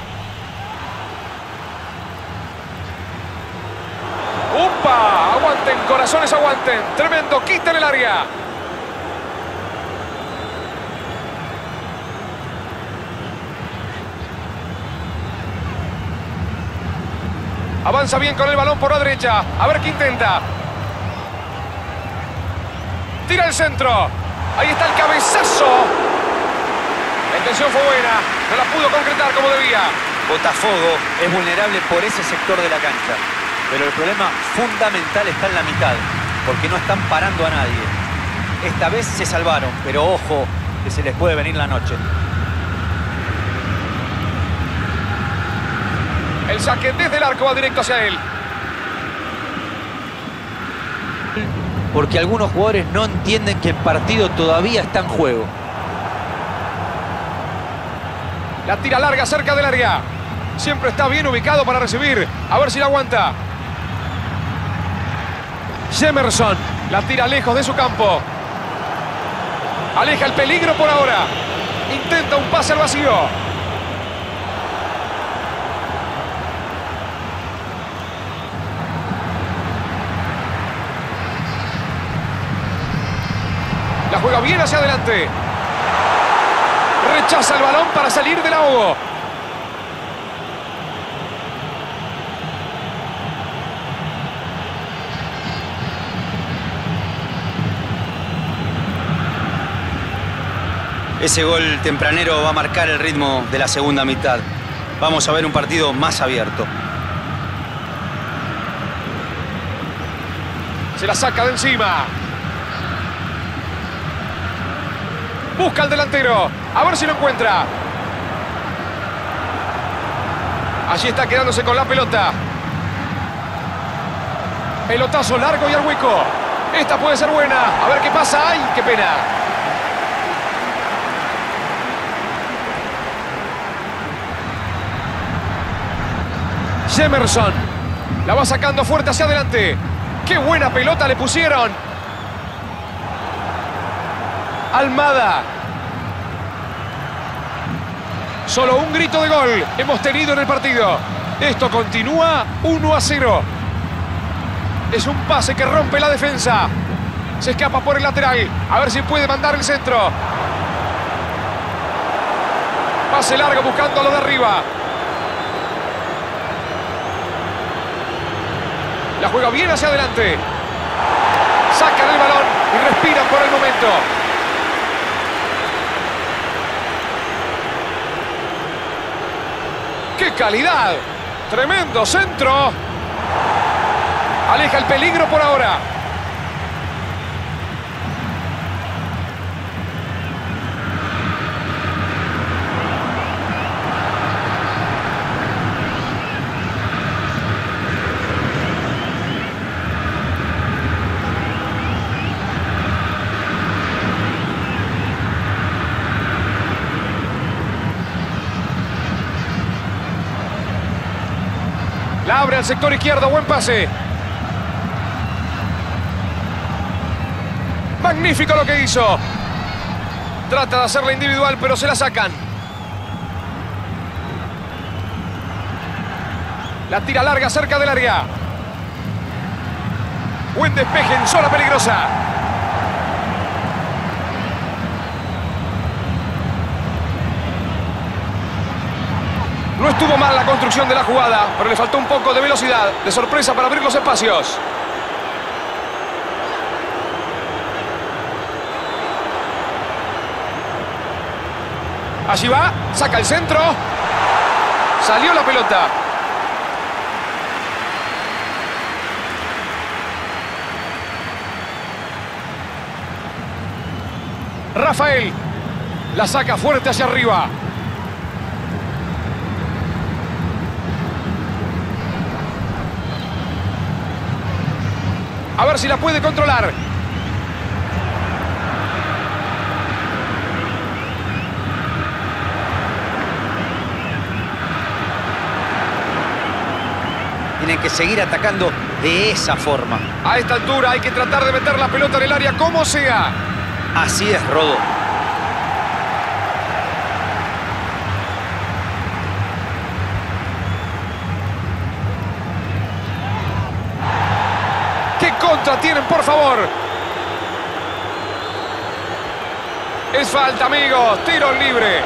¡Upa! Aguanten, corazones, aguanten. Tremendo, quiten el área. Avanza bien con el balón por la derecha. A ver qué intenta. Tira el centro. Ahí está el cabezazo. La intención fue buena. No la pudo concretar como debía. Botafogo es vulnerable por ese sector de la cancha. Pero el problema fundamental está en la mitad, porque no están parando a nadie. Esta vez se salvaron, pero ojo, que se les puede venir la noche. El saque desde el arco va directo hacia él. Porque algunos jugadores no entienden que el partido todavía está en juego. La tira larga cerca del área. Siempre está bien ubicado para recibir. A ver si la aguanta. Jemerson la tira lejos de su campo. Aleja el peligro por ahora. Intenta un pase al vacío. La juega bien hacia adelante. Rechaza el balón para salir del ahogo. Ese gol tempranero va a marcar el ritmo de la segunda mitad. Vamos a ver un partido más abierto. Se la saca de encima. Busca al delantero. A ver si lo encuentra. Allí está quedándose con la pelota. Pelotazo largo y al hueco. Esta puede ser buena. A ver qué pasa. ¡Ay, qué pena! Jemerson. La va sacando fuerte hacia adelante. ¡Qué buena pelota le pusieron! Almada. Solo un grito de gol hemos tenido en el partido. Esto continúa 1 a 0. Es un pase que rompe la defensa. Se escapa por el lateral. A ver si puede mandar el centro. Pase largo buscando lo de arriba. La juega bien hacia adelante. Sacan el balón y respiran por el momento. ¡Qué calidad! Tremendo centro. Aleja el peligro por ahora. Sector izquierdo, buen pase. Magnífico lo que hizo. Trata de hacerla individual, pero se la sacan. La tira larga cerca del área. Buen despeje en zona peligrosa. No estuvo mal construcción de la jugada, pero le faltó un poco de velocidad, de sorpresa para abrir los espacios. Allí va, saca el centro. Salió la pelota. Rafael la saca fuerte hacia arriba. A ver si la puede controlar. Tienen que seguir atacando de esa forma. A esta altura hay que tratar de meter la pelota en el área como sea. Así es, Rodo. Contra tienen, por favor? Es falta, amigos. Tiro libre.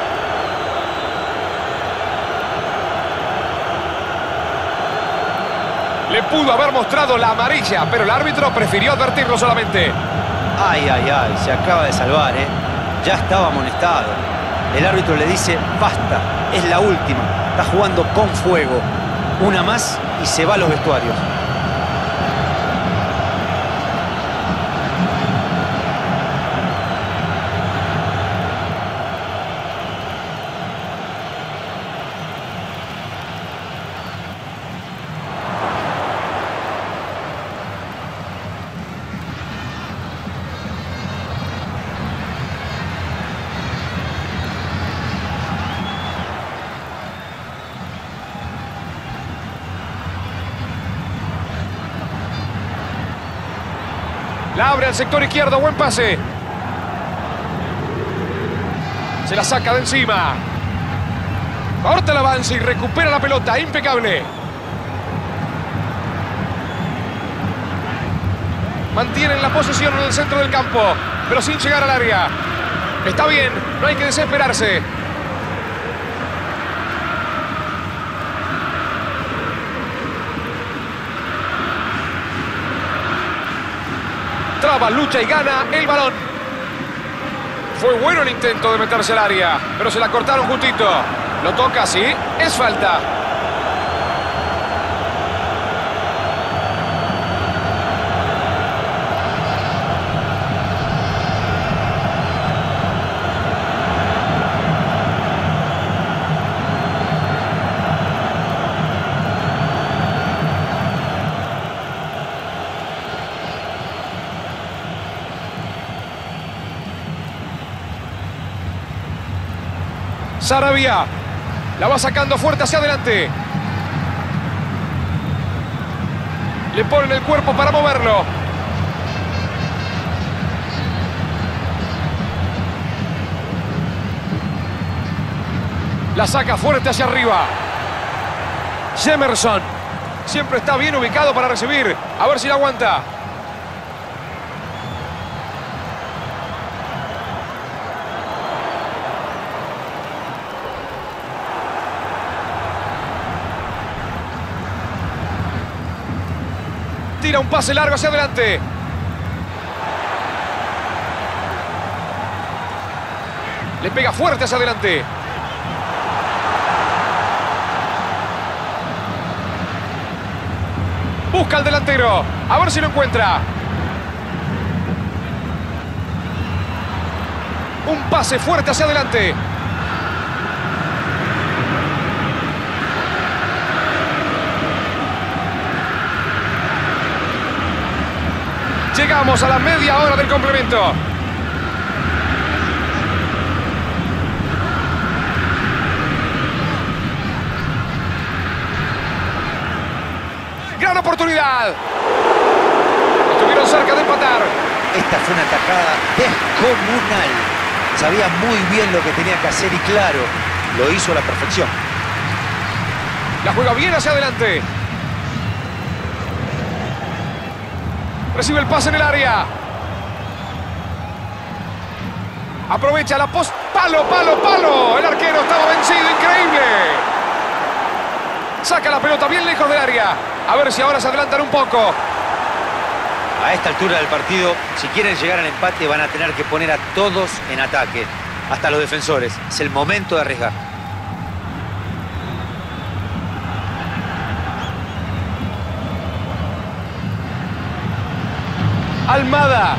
Le pudo haber mostrado la amarilla, pero el árbitro prefirió advertirlo solamente. Ay, ay, ay, se acaba de salvar, ¿eh? Ya estaba amonestado. El árbitro le dice, basta, es la última. Está jugando con fuego. Una más y se va a los vestuarios. Sector izquierdo, buen pase. Se la saca de encima. Corta el avance y recupera la pelota, impecable. Mantienen la posesión en el centro del campo, pero sin llegar al área. Está bien, no hay que desesperarse. Lucha y gana el balón. Fue bueno el intento de meterse al área, pero se la cortaron justito. Lo toca, sí, es falta. Sarabia la va sacando fuerte hacia adelante. Le ponen el cuerpo para moverlo. La saca fuerte hacia arriba. Jemerson. Siempre está bien ubicado para recibir. A ver si la aguanta. Tira un pase largo hacia adelante. Le pega fuerte hacia adelante. Busca al delantero. A ver si lo encuentra. Un pase fuerte hacia adelante. Llegamos a la media hora del complemento. Gran oportunidad. Estuvieron cerca de empatar. Esta fue una atacada descomunal. Sabía muy bien lo que tenía que hacer y claro, lo hizo a la perfección. La juega bien hacia adelante. Recibe el pase en el área. Aprovecha la post. Palo, palo, palo. El arquero estaba vencido. Increíble. Saca la pelota bien lejos del área. A ver si ahora se adelantan un poco. A esta altura del partido, si quieren llegar al empate, van a tener que poner a todos en ataque. Hasta los defensores. Es el momento de arriesgar. Almada.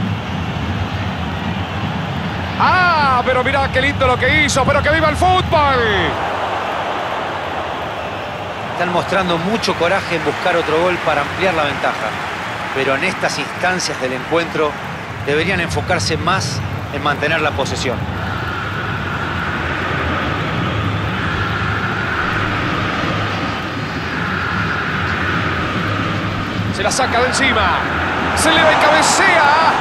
Ah, pero mirá qué lindo lo que hizo, pero que viva el fútbol. Están mostrando mucho coraje en buscar otro gol para ampliar la ventaja. Pero en estas instancias del encuentro deberían enfocarse más en mantener la posesión. Se la saca de encima. Se le va y cabecea.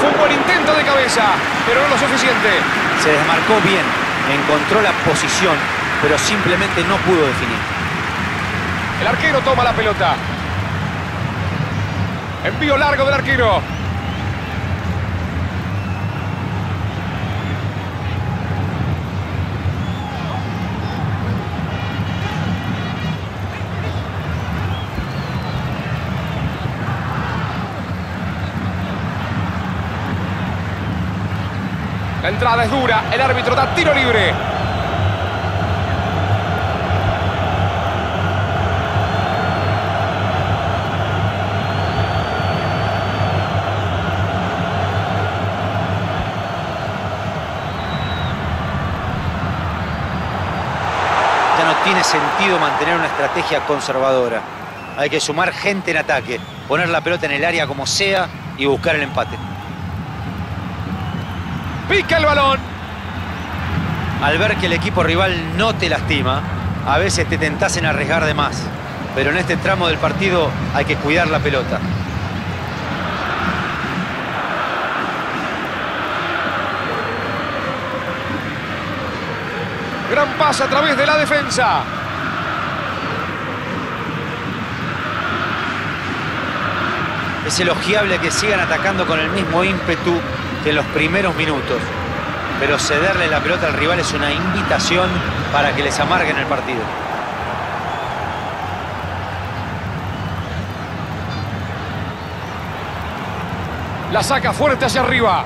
Fue un buen intento de cabeza, pero no lo suficiente. Se desmarcó bien, encontró la posición, pero simplemente no pudo definir. El arquero toma la pelota. Envío largo del arquero. La entrada es dura, el árbitro da tiro libre. Ya no tiene sentido mantener una estrategia conservadora. Hay que sumar gente en ataque, poner la pelota en el área como sea y buscar el empate. Pica el balón. Al ver que el equipo rival no te lastima, a veces te tentás en arriesgar de más. Pero en este tramo del partido hay que cuidar la pelota. Gran pase a través de la defensa. Es elogiable que sigan atacando con el mismo ímpetu que en los primeros minutos. Pero cederle la pelota al rival es una invitación para que les amarguen el partido. La saca fuerte hacia arriba.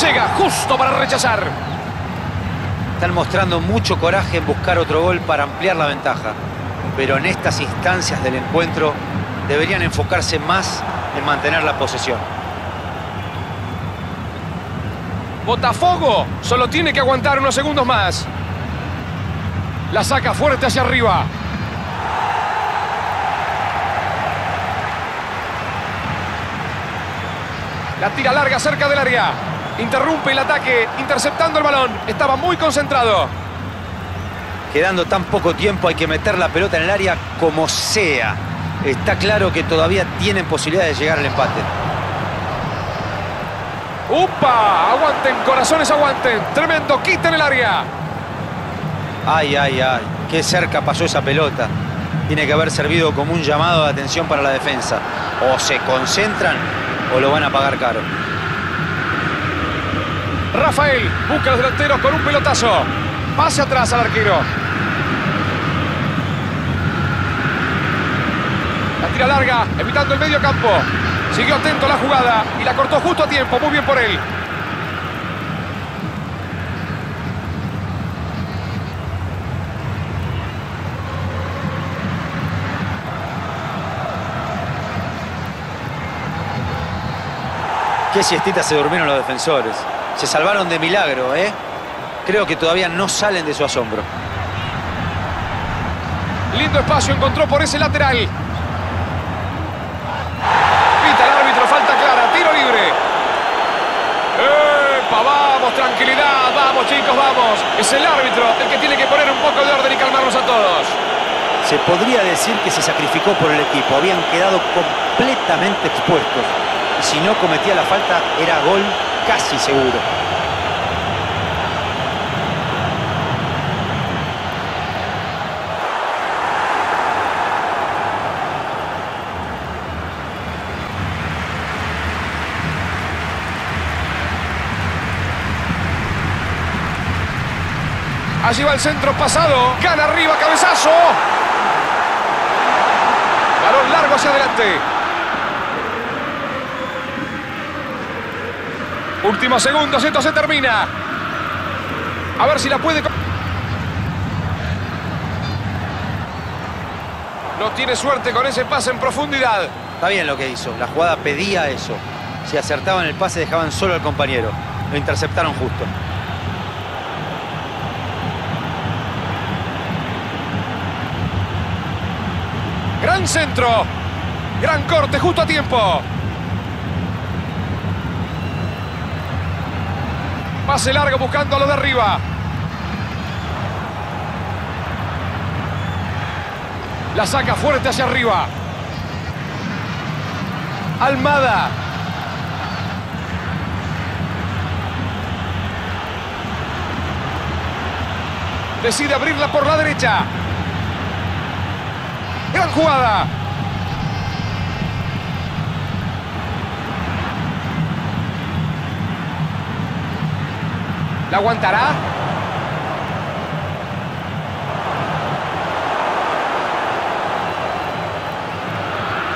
Llega justo para rechazar. Están mostrando mucho coraje en buscar otro gol para ampliar la ventaja. Pero en estas instancias del encuentro deberían enfocarse más en mantener la posesión. Botafogo solo tiene que aguantar unos segundos más. La saca fuerte hacia arriba. La tira larga cerca del área. Interrumpe el ataque, interceptando el balón. Estaba muy concentrado. Quedando tan poco tiempo hay que meter la pelota en el área como sea. Está claro que todavía tienen posibilidad de llegar al empate. ¡Upa! Aguanten, corazones, aguanten. Tremendo, quiten el área. Ay, ay, ay. Qué cerca pasó esa pelota. Tiene que haber servido como un llamado de atención para la defensa. O se concentran o lo van a pagar caro. Rafael busca a los delanteros con un pelotazo. Pase atrás al arquero. La tira larga, evitando el medio campo. Siguió atento a la jugada y la cortó justo a tiempo. Muy bien por él. Qué siestita se durmieron los defensores. Se salvaron de milagro, ¿eh? Creo que todavía no salen de su asombro. Lindo espacio encontró por ese lateral. Pita el árbitro, falta clara, tiro libre. ¡Epa! Vamos, tranquilidad, vamos chicos, vamos. Es el árbitro el que tiene que poner un poco de orden y calmarnos a todos. Se podría decir que se sacrificó por el equipo. Habían quedado completamente expuestos. Y si no cometía la falta, era gol casi seguro. Allí va el centro pasado. Gana arriba, cabezazo. Balón largo hacia adelante. Últimos segundos, esto se termina. A ver si la puede... No tiene suerte con ese pase en profundidad. Está bien lo que hizo. La jugada pedía eso. Si acertaban el pase, dejaban solo al compañero. Lo interceptaron justo. Centro. Gran corte, justo a tiempo. Pase largo buscando lo de arriba. La saca fuerte hacia arriba. Almada. Decide abrirla por la derecha. Jugada. ¿La aguantará?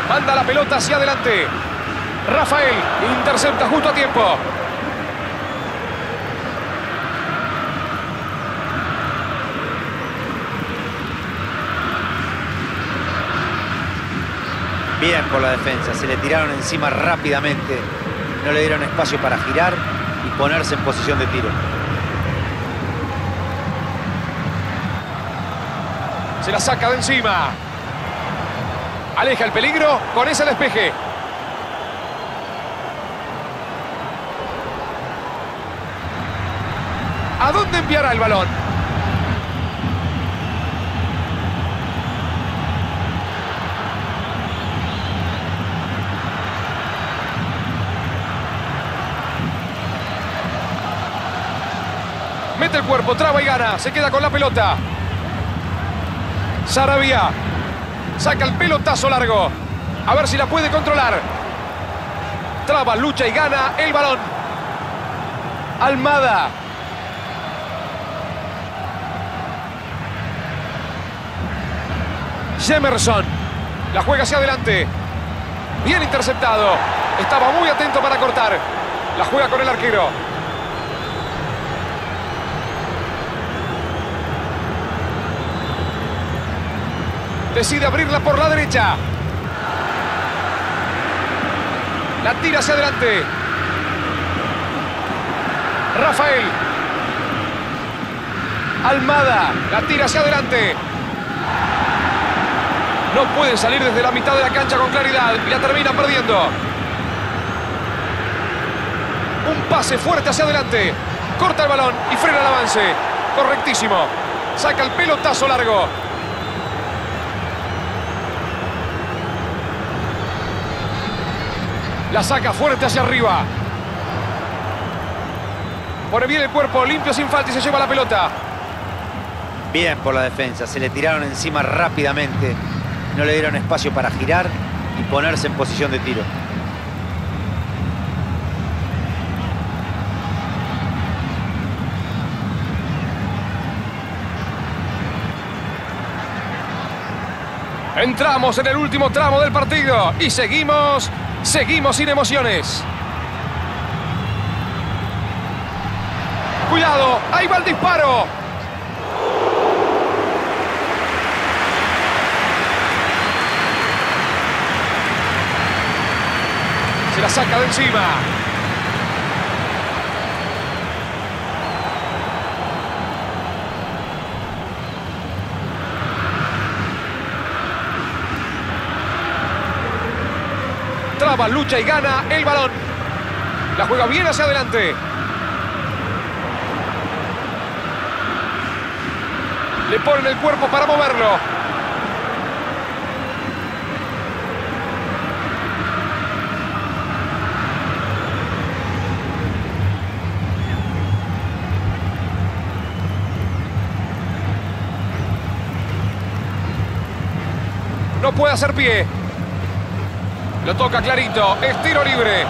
Manda la pelota hacia adelante. Rafael intercepta justo a tiempo. Bien por la defensa, se le tiraron encima rápidamente. No le dieron espacio para girar y ponerse en posición de tiro. Se la saca de encima. Aleja el peligro con ese despeje. ¿A dónde enviará el balón? Cuerpo, traba y gana. Se queda con la pelota. Sarabia. Saca el pelotazo largo. A ver si la puede controlar. Traba, lucha y gana el balón. Almada. Jemerson. La juega hacia adelante. Bien interceptado. Estaba muy atento para cortar. La juega con el arquero. Decide abrirla por la derecha. La tira hacia adelante. Rafael. Almada. La tira hacia adelante. No pueden salir desde la mitad de la cancha con claridad y la termina perdiendo. Un pase fuerte hacia adelante. Corta el balón y frena el avance. Correctísimo. Saca el pelotazo largo. La saca fuerte hacia arriba. Pone bien el cuerpo, limpio sin falta y se lleva la pelota. Bien por la defensa, se le tiraron encima rápidamente. No le dieron espacio para girar y ponerse en posición de tiro. Entramos en el último tramo del partido y seguimos, seguimos sin emociones. Cuidado, ahí va el disparo. Se la saca de encima. Lucha y gana el balón. La juega bien hacia adelante. Le ponen el cuerpo para moverlo. No puede hacer pie. Lo toca clarito. Es tiro libre.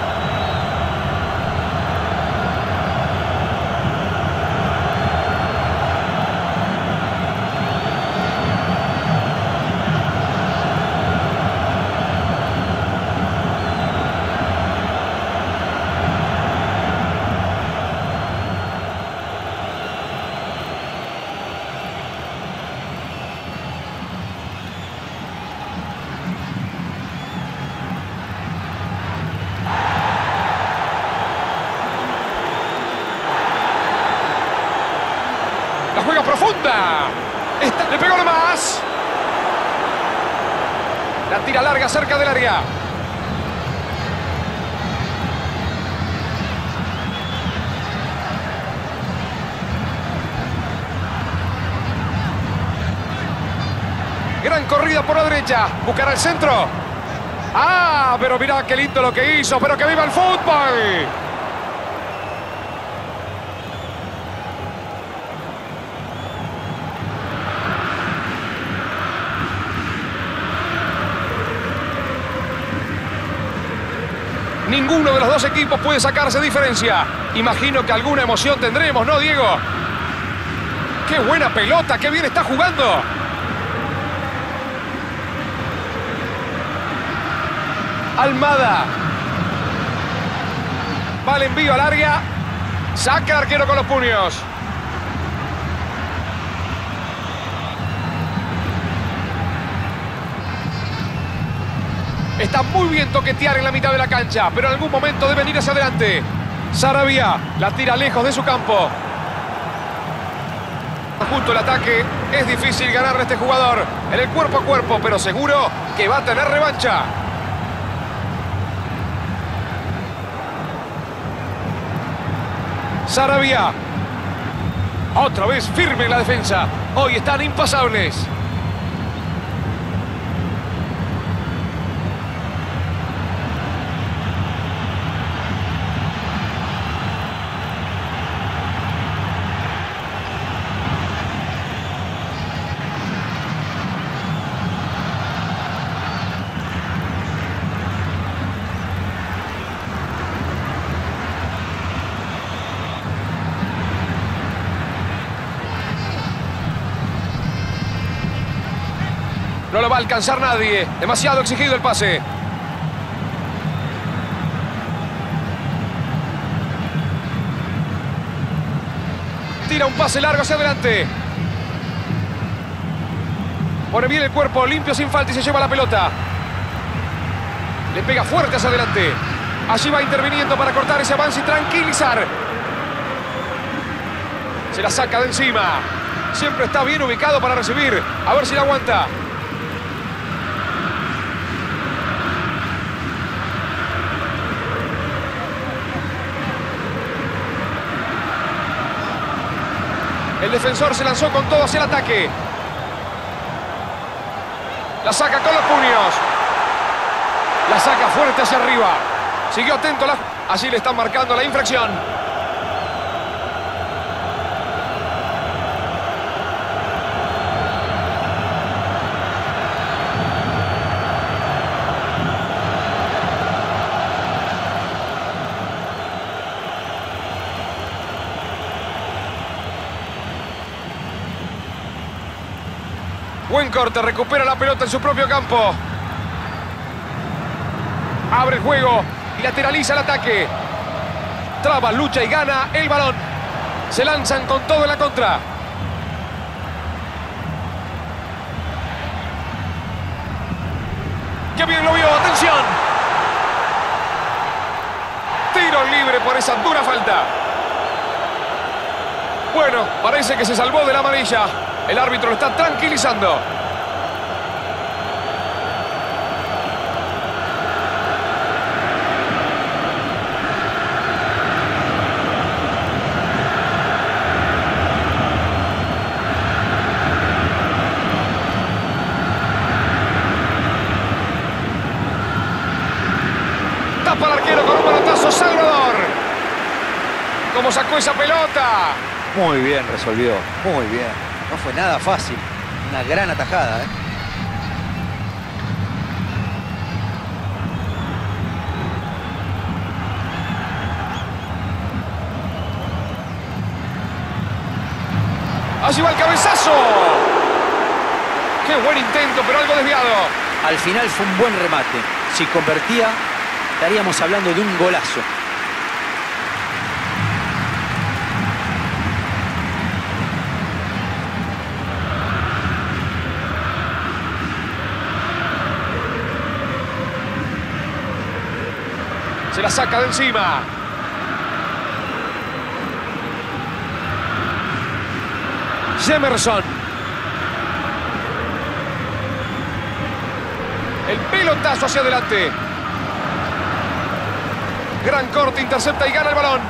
La juega profunda. Esta- le pegó más. La tira larga cerca del área. Gran corrida por la Buscará el centro. ¡Ah! Pero mirá qué lindo lo que hizo. ¡Pero que viva el fútbol! Ninguno de los dos equipos puede sacarse diferencia. Imagino que alguna emoción tendremos, ¿no, Diego? ¡Qué buena pelota! ¡Qué bien está jugando! Almada. Va envío al área. Saca el arquero con los puños. Está muy bien toquetear en la mitad de la cancha, pero en algún momento deben ir hacia adelante. Sarabia la tira lejos de su campo. Junto el ataque, es difícil ganarle a este jugador en el cuerpo a cuerpo, pero seguro que va a tener revancha. Sarabia. Otra vez firme la defensa. Hoy están impasables. Alcanzar nadie. Demasiado exigido el pase. Tira un pase largo hacia adelante. Pone bien el cuerpo, limpio sin falta y se lleva la pelota. Le pega fuerte hacia adelante. Allí va interviniendo para cortar ese avance y tranquilizar. Se la saca de encima. Siempre está bien ubicado para recibir. A ver si la aguanta. El defensor se lanzó con todo hacia el ataque. La saca con los puños. La saca fuerte hacia arriba. Siguió atento. La... Le están marcando la infracción. Corte, recupera la pelota en su propio campo. Abre el juego y lateraliza el ataque. Traba, lucha y gana el balón. Se lanzan con todo en la contra. ¡Qué bien lo vio! ¡Atención! Tiro libre por esa dura falta. Bueno, parece que se salvó de la amarilla. El árbitro lo está tranquilizando. Tapa al arquero con un manotazo Salvador. ¿Cómo sacó esa pelota? Muy bien resolvió, muy bien. No fue nada fácil. Una gran atajada, ¿eh? Allí va el cabezazo. Qué buen intento, pero algo desviado. Al final fue un buen remate. Si convertía, estaríamos hablando de un golazo. Se la saca de encima. Jemerson. El pelotazo hacia adelante. Gran corte, intercepta y gana el balón.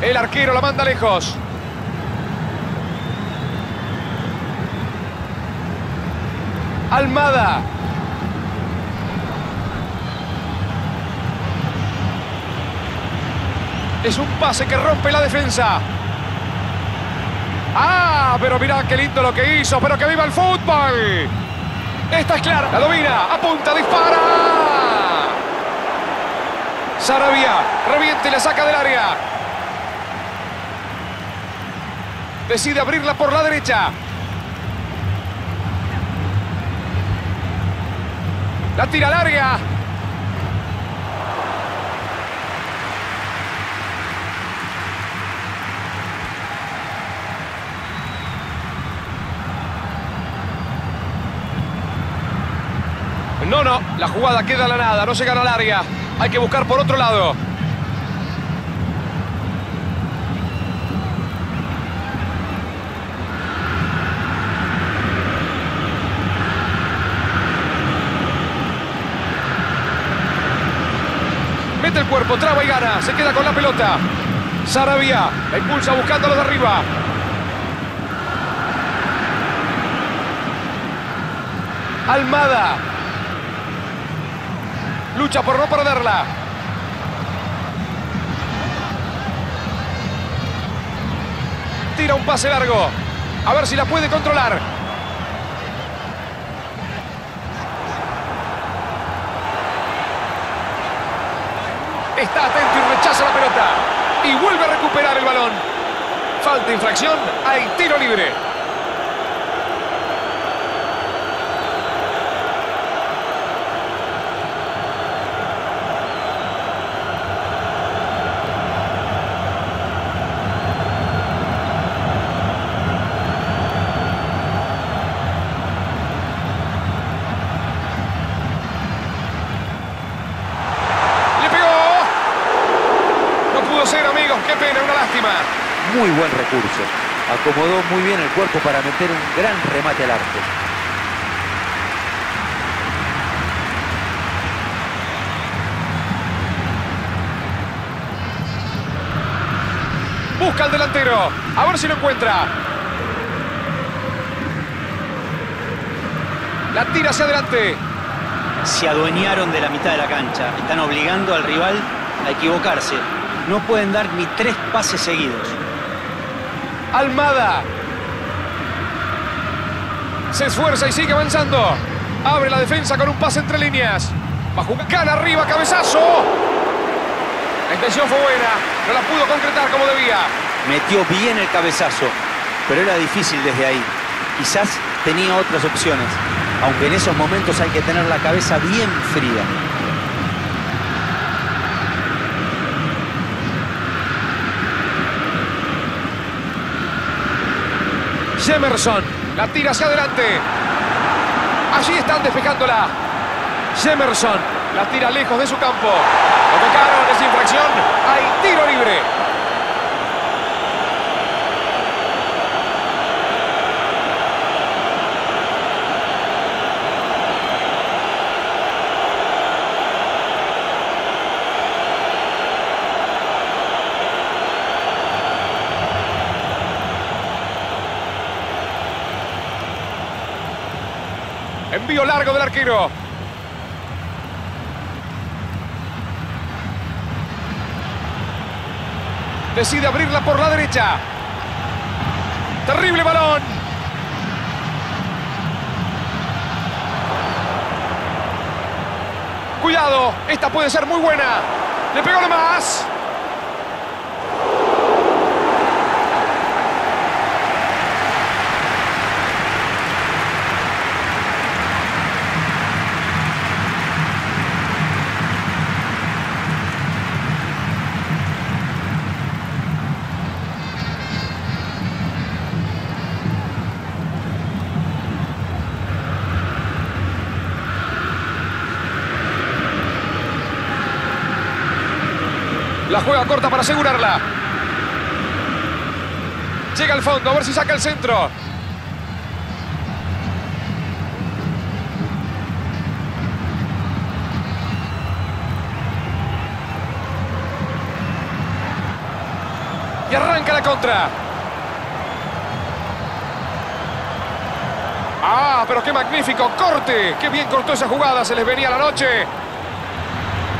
El arquero la manda lejos. Almada. Es un pase que rompe la defensa. ¡Ah! Pero mira qué lindo lo que hizo, pero que viva el fútbol. Esta es clara, la domina, apunta, dispara. Sarabia, reviente y la saca del área. Decide abrirla por la derecha. La tira al área. No, no, la jugada queda a la nada, no llegan al área. Hay que buscar por otro lado. Mete el cuerpo, traba y gana. Se queda con la pelota. Sarabia la impulsa buscándolo de arriba. Almada. Lucha por no perderla. Tira un pase largo. A ver si la puede controlar. Está atento y rechaza la pelota. Y vuelve a recuperar el balón. Falta infracción. Hay tiro libre. Le pegó. No pudo ser, amigos. Qué pena, una lástima. Muy buen recurso. Acomodó muy bien el cuerpo para meter un gran remate al arco. Busca al delantero. A ver si lo encuentra. La tira hacia adelante. Se adueñaron de la mitad de la cancha. Están obligando al rival a equivocarse. No pueden dar ni tres pases seguidos. Almada. Se esfuerza y sigue avanzando. Abre la defensa con un pase entre líneas. Va a arriba, cabezazo. La intención fue buena. No la pudo concretar como debía. Metió bien el cabezazo, pero era difícil desde ahí. Quizás tenía otras opciones, aunque en esos momentos hay que tener la cabeza bien fría. Jemerson. La tira hacia adelante. Allí están despejándola. Jemerson. La tira lejos de su campo. Lo tocaron, es infracción. Hay tiro libre. Largo del arquero. Decide abrirla por la derecha. Terrible balón. Cuidado, esta puede ser muy buena. Le pegó de La juega corta para asegurarla. Llega al fondo, a ver si saca el centro. Y arranca la contra. Ah, pero qué magnífico corte. Qué bien cortó esa jugada. Se les venía la noche.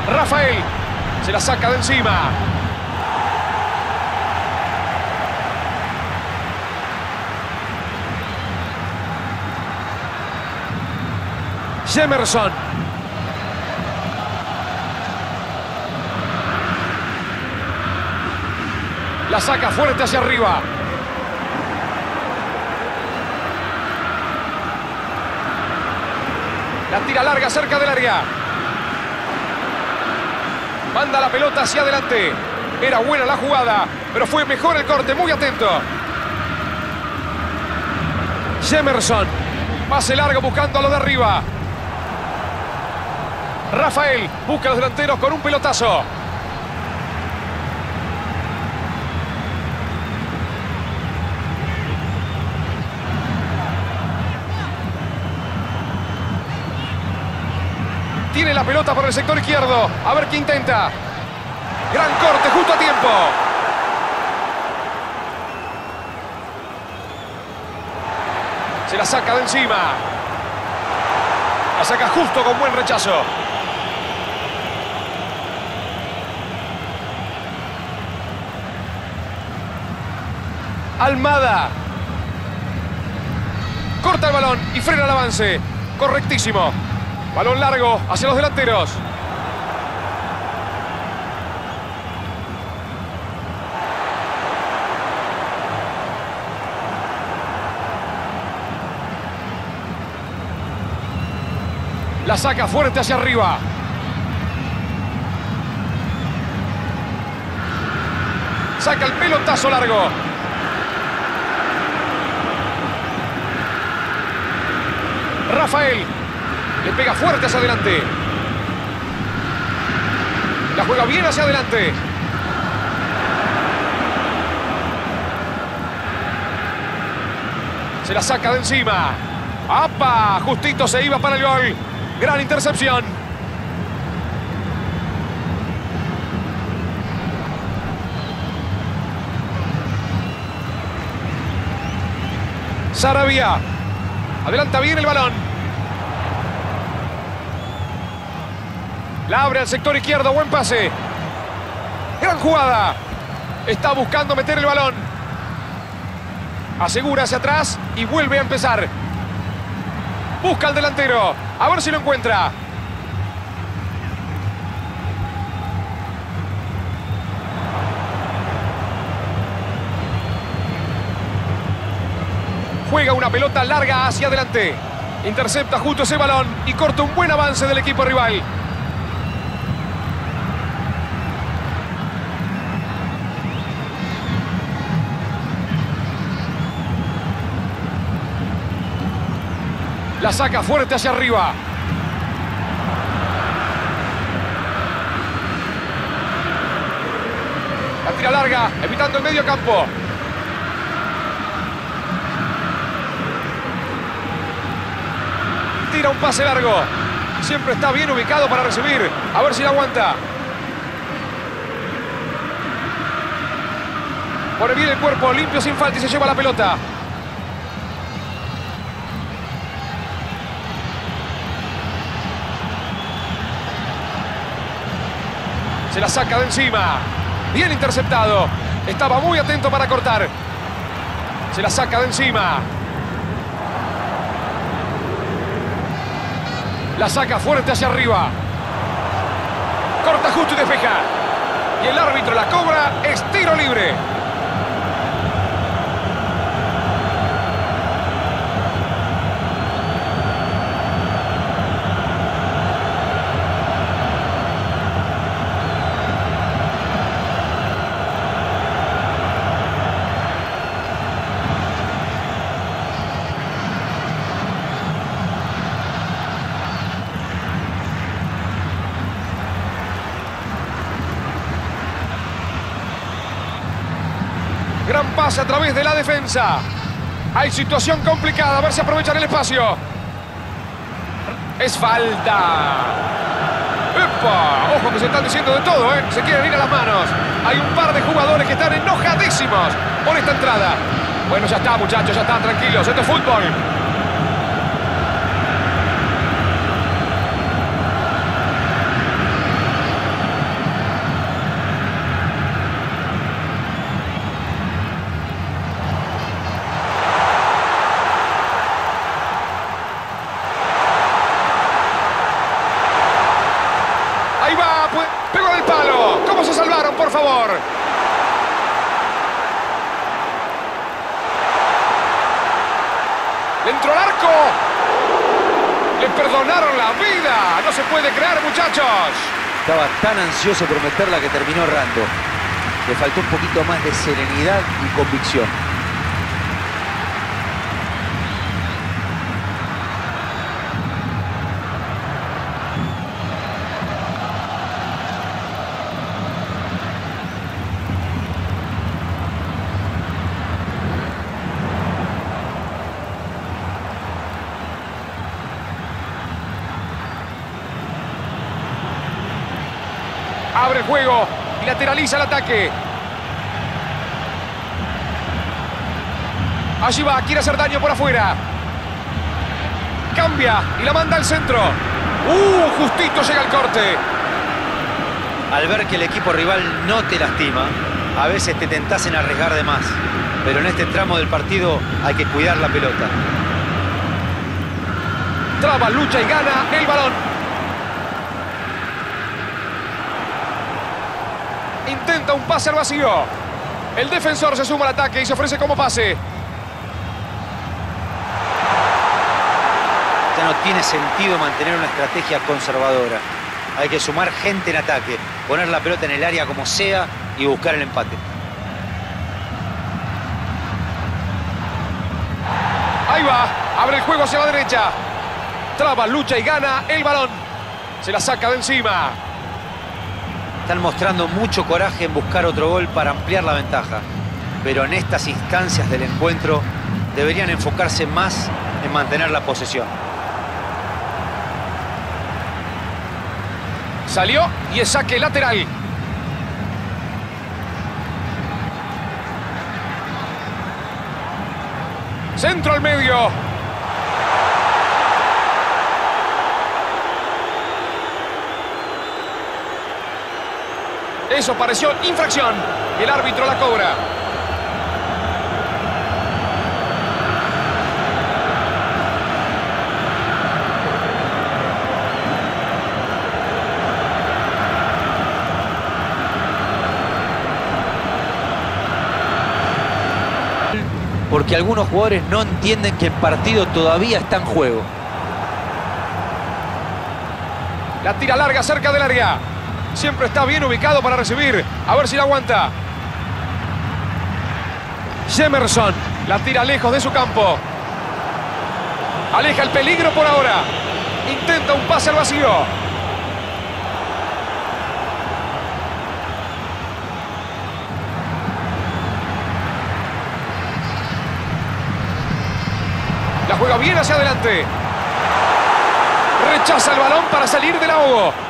Rafael se la saca de encima. Jemerson. La saca fuerte hacia arriba. La tira larga cerca del área. Manda la pelota hacia adelante. Era buena la jugada, pero fue mejor el corte. Muy atento. Jemerson. Pase largo buscando a lo de arriba. Rafael busca a los delanteros con un pelotazo. Tiene la pelota por el sector izquierdo. A ver qué intenta. Gran corte, justo a tiempo. Se la saca de encima. La saca justo con buen rechazo. Almada. Corta el balón y frena el avance. Correctísimo. Balón largo hacia los delanteros. La saca fuerte hacia arriba. Saca el pelotazo largo. Rafael le pega fuerte hacia adelante. La juega bien hacia adelante. Se la saca de encima. ¡Apa! Justito se iba para el gol. Gran intercepción. Sarabia. Adelanta bien el balón. La abre al sector izquierdo. Buen pase. Gran jugada. Está buscando meter el balón. Asegura hacia atrás y vuelve a empezar. Busca al delantero. A ver si lo encuentra. Juega una pelota larga hacia adelante. Intercepta justo ese balón y corta un buen avance del equipo rival. La saca fuerte hacia arriba. La tira larga, evitando el medio campo. Tira un pase largo. Siempre está bien ubicado para recibir. A ver si la aguanta. Pone bien el cuerpo, limpio sin falta y se lleva la pelota. Se la saca de encima. Bien interceptado. Estaba muy atento para cortar. Se la saca de encima. La saca fuerte hacia arriba. Corta justo y despeja. Y el árbitro la cobra. Es tiro libre. A través de la defensa. Hay situación complicada. A ver si aprovechan el espacio. Es falta. ¡Epa! Ojo que se están diciendo de todo, ¿eh? Se quieren ir a las manos. Hay un par de jugadores que están enojadísimos por esta entrada. Bueno, ya está, muchachos, ya está, tranquilos. Esto es fútbol. por favor. Le entró al arco. Le perdonaron la vida. No se puede creer, muchachos. Estaba tan ansioso por meterla que terminó errando. Le faltó un poquito más de serenidad y convicción. El juego y lateraliza el ataque. Allí va, quiere hacer daño por afuera. Cambia y la manda al centro. ¡Uh! Justito llega el corte. Al ver que el equipo rival no te lastima, a veces te tentás en arriesgar de más. Pero en este tramo del partido hay que cuidar la pelota. Traba, lucha y gana el balón. Intenta un pase al vacío. El defensor se suma al ataque y se ofrece como pase. Ya no tiene sentido mantener una estrategia conservadora. Hay que sumar gente en ataque, poner la pelota en el área como sea y buscar el empate. Ahí va. Abre el juego hacia la derecha. Traba, lucha y gana el balón. Se la saca de encima. Están mostrando mucho coraje en buscar otro gol para ampliar la ventaja. Pero en estas instancias del encuentro deberían enfocarse más en mantener la posesión. Salió y es saque lateral. Centro al medio. Eso pareció infracción. El árbitro la cobra. Porque algunos jugadores no entienden que el partido todavía está en juego. La tira larga cerca del área. Siempre está bien ubicado para recibir. A ver si la aguanta. Jemerson la tira lejos de su campo. Aleja el peligro por ahora. Intenta un pase al vacío. La juega bien hacia adelante. Rechaza el balón para salir del ahogo.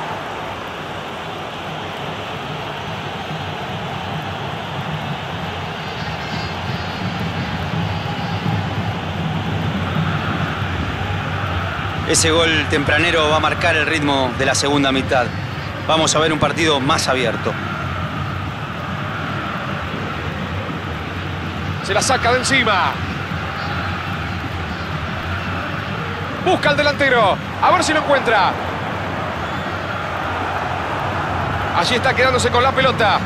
Ese gol tempranero va a marcar el ritmo de la segunda mitad. Vamos a ver un partido más abierto. Se la saca de encima. Busca al delantero. A ver si lo encuentra. Allí está quedándose con la pelota.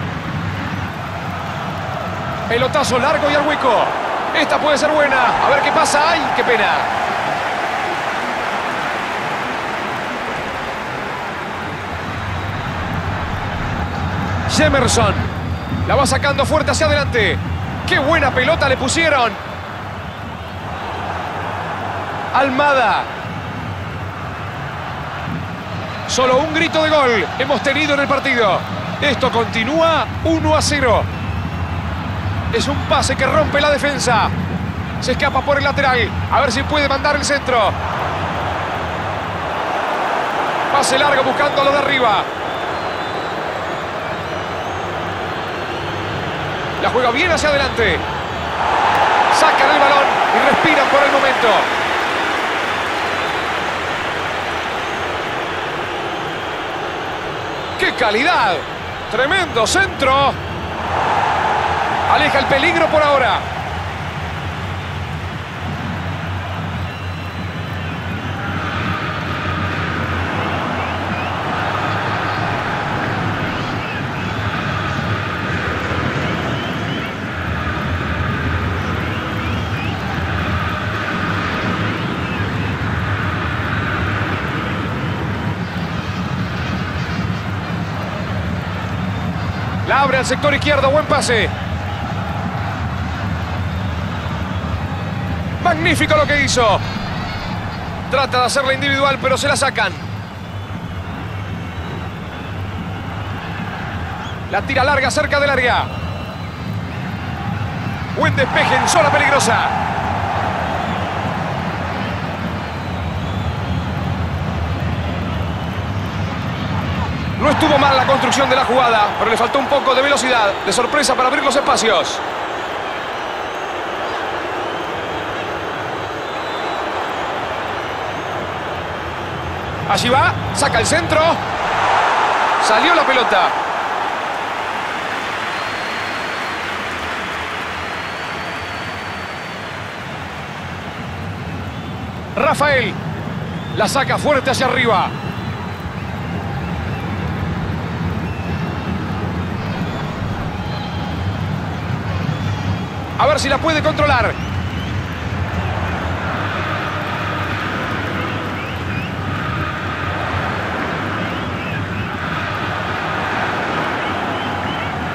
Pelotazo largo y al hueco. Esta puede ser buena. A ver qué pasa. ¡Ay, qué pena! Jemerson. La va sacando fuerte hacia adelante. ¡Qué buena pelota le pusieron! Almada. Solo un grito de gol hemos tenido en el partido. Esto continúa 1 a 0. Es un pase que rompe la defensa. Se escapa por el lateral. A ver si puede mandar el centro. Pase largo buscando lo de arriba. La juega bien hacia adelante. Sacan el balón y respiran por el momento. ¡Qué calidad! Tremendo centro. Aleja el peligro por ahora. Sector izquierdo, buen pase. Magnífico lo que hizo. Trata de hacerla individual, pero se la sacan. La tira larga cerca del área. Buen despeje en zona peligrosa. Estuvo mal la construcción de la jugada, pero le faltó un poco de velocidad, de sorpresa para abrir los espacios. Allí va, saca el centro. Salió la pelota. Rafael la saca fuerte hacia arriba. A ver si la puede controlar.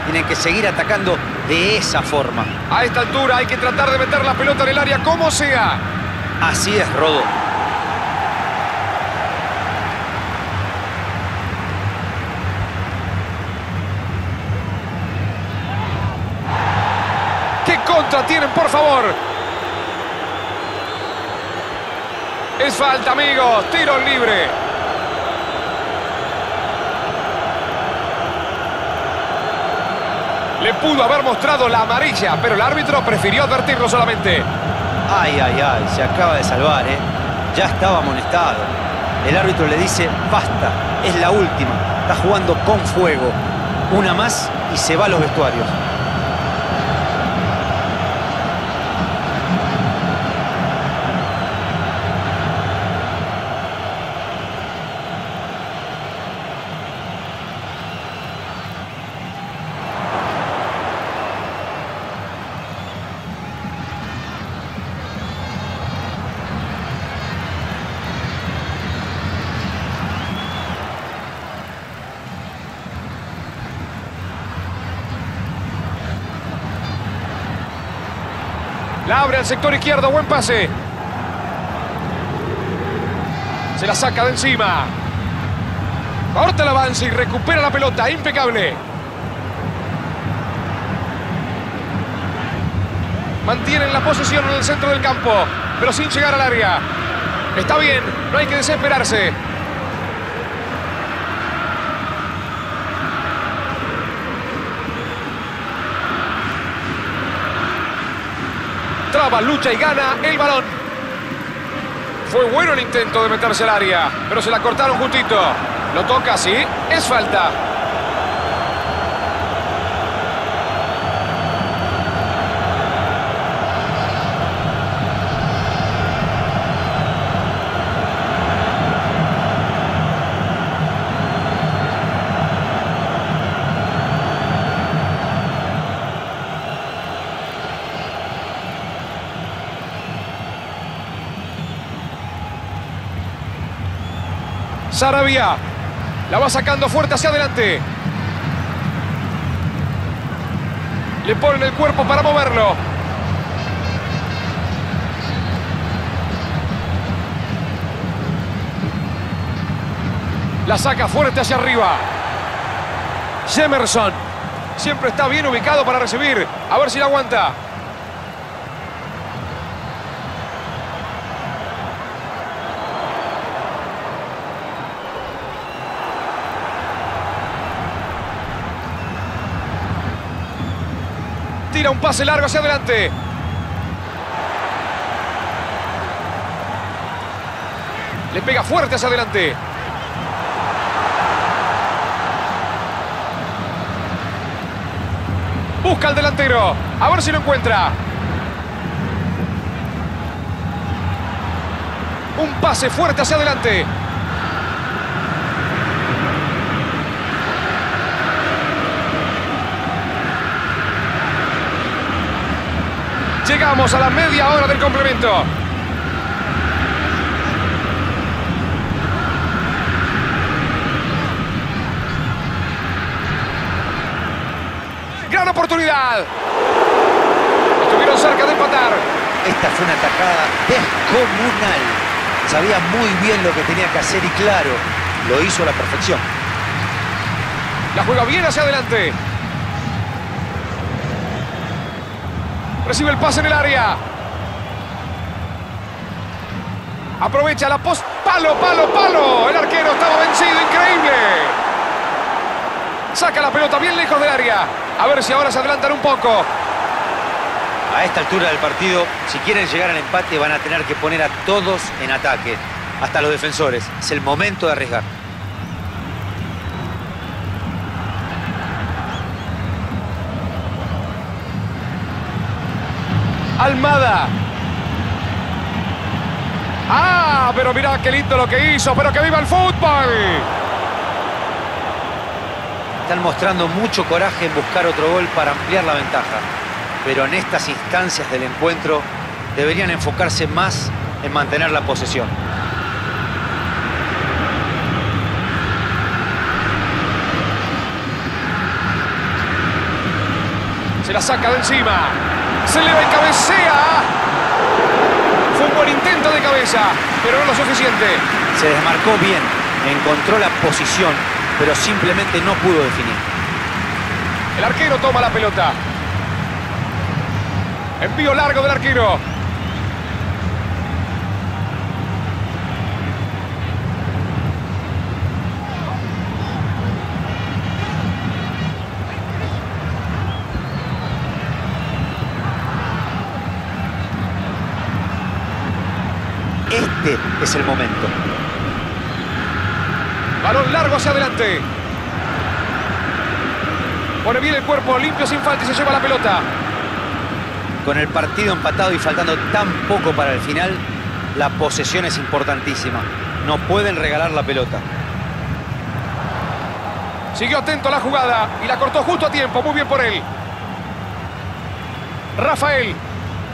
Tienen que seguir atacando de esa forma. A esta altura hay que tratar de meter la pelota en el área como sea. Así es, Rodo. ¿Qué contra tienen, por favor? Es falta, amigos. Tiro libre. Le pudo haber mostrado la amarilla, pero el árbitro prefirió advertirlo solamente. Ay, ay, ay, se acaba de salvar, ¿eh? Ya estaba amonestado. El árbitro le dice, basta, es la última. Está jugando con fuego. Una más y se va a los vestuarios. Al sector izquierdo, buen pase. Se la saca de encima. Corta el avance y recupera la pelota, impecable. Mantienen la posesión en el centro del campo, pero sin llegar al área. Está bien, no hay que desesperarse. Lucha y gana el balón. Fue bueno el intento de meterse al área, pero se la cortaron justito. Lo toca, sí, es falta. Sarabia la va sacando fuerte hacia adelante. Le ponen el cuerpo para moverlo. La saca fuerte hacia arriba. Jemerson siempre está bien ubicado para recibir. A ver si la aguanta. Tira un pase largo hacia adelante. Le pega fuerte hacia adelante. Busca al delantero. A ver si lo encuentra. Un pase fuerte hacia adelante. Llegamos a la media hora del complemento. Buena oportunidad. Estuvieron cerca de empatar. Esta fue una atacada descomunal. Sabía muy bien lo que tenía que hacer y claro, lo hizo a la perfección. La juega bien hacia adelante. Recibe el pase en el área. Aprovecha la post. Palo, palo, palo. El arquero estaba vencido. Increíble. Saca la pelota bien lejos del área. A ver si ahora se adelantan un poco. A esta altura del partido, si quieren llegar al empate, van a tener que poner a todos en ataque. Hasta los defensores. Es el momento de arriesgar. Almada. Ah, pero mirá qué lindo lo que hizo. Pero que viva el fútbol. Están mostrando mucho coraje en buscar otro gol para ampliar la ventaja. Pero en estas instancias del encuentro deberían enfocarse más en mantener la posesión. Se la saca de encima. Se le va y cabecea. Fue un buen intento de cabeza, pero no lo suficiente. Se desmarcó bien, encontró la posición, pero simplemente no pudo definir. El arquero toma la pelota. Envío largo del arquero. Este es el momento. Balón largo hacia adelante. Pone bien el cuerpo, limpio sin falta y se lleva la pelota. Con el partido empatado y faltando tan poco para el final, la posesión es importantísima. No pueden regalar la pelota. Siguió atento a la jugada y la cortó justo a tiempo. Muy bien por él. Rafael.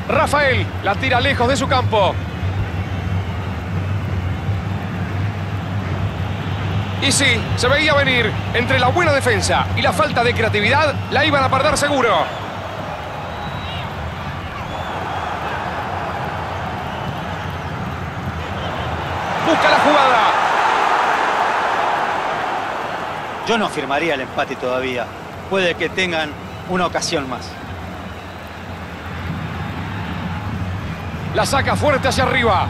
Rafael la tira lejos de su campo. Y sí, se veía venir entre la buena defensa y la falta de creatividad, la iban a perder seguro. Busca la jugada. Yo no firmaría el empate todavía. Puede que tengan una ocasión más. La saca fuerte hacia arriba.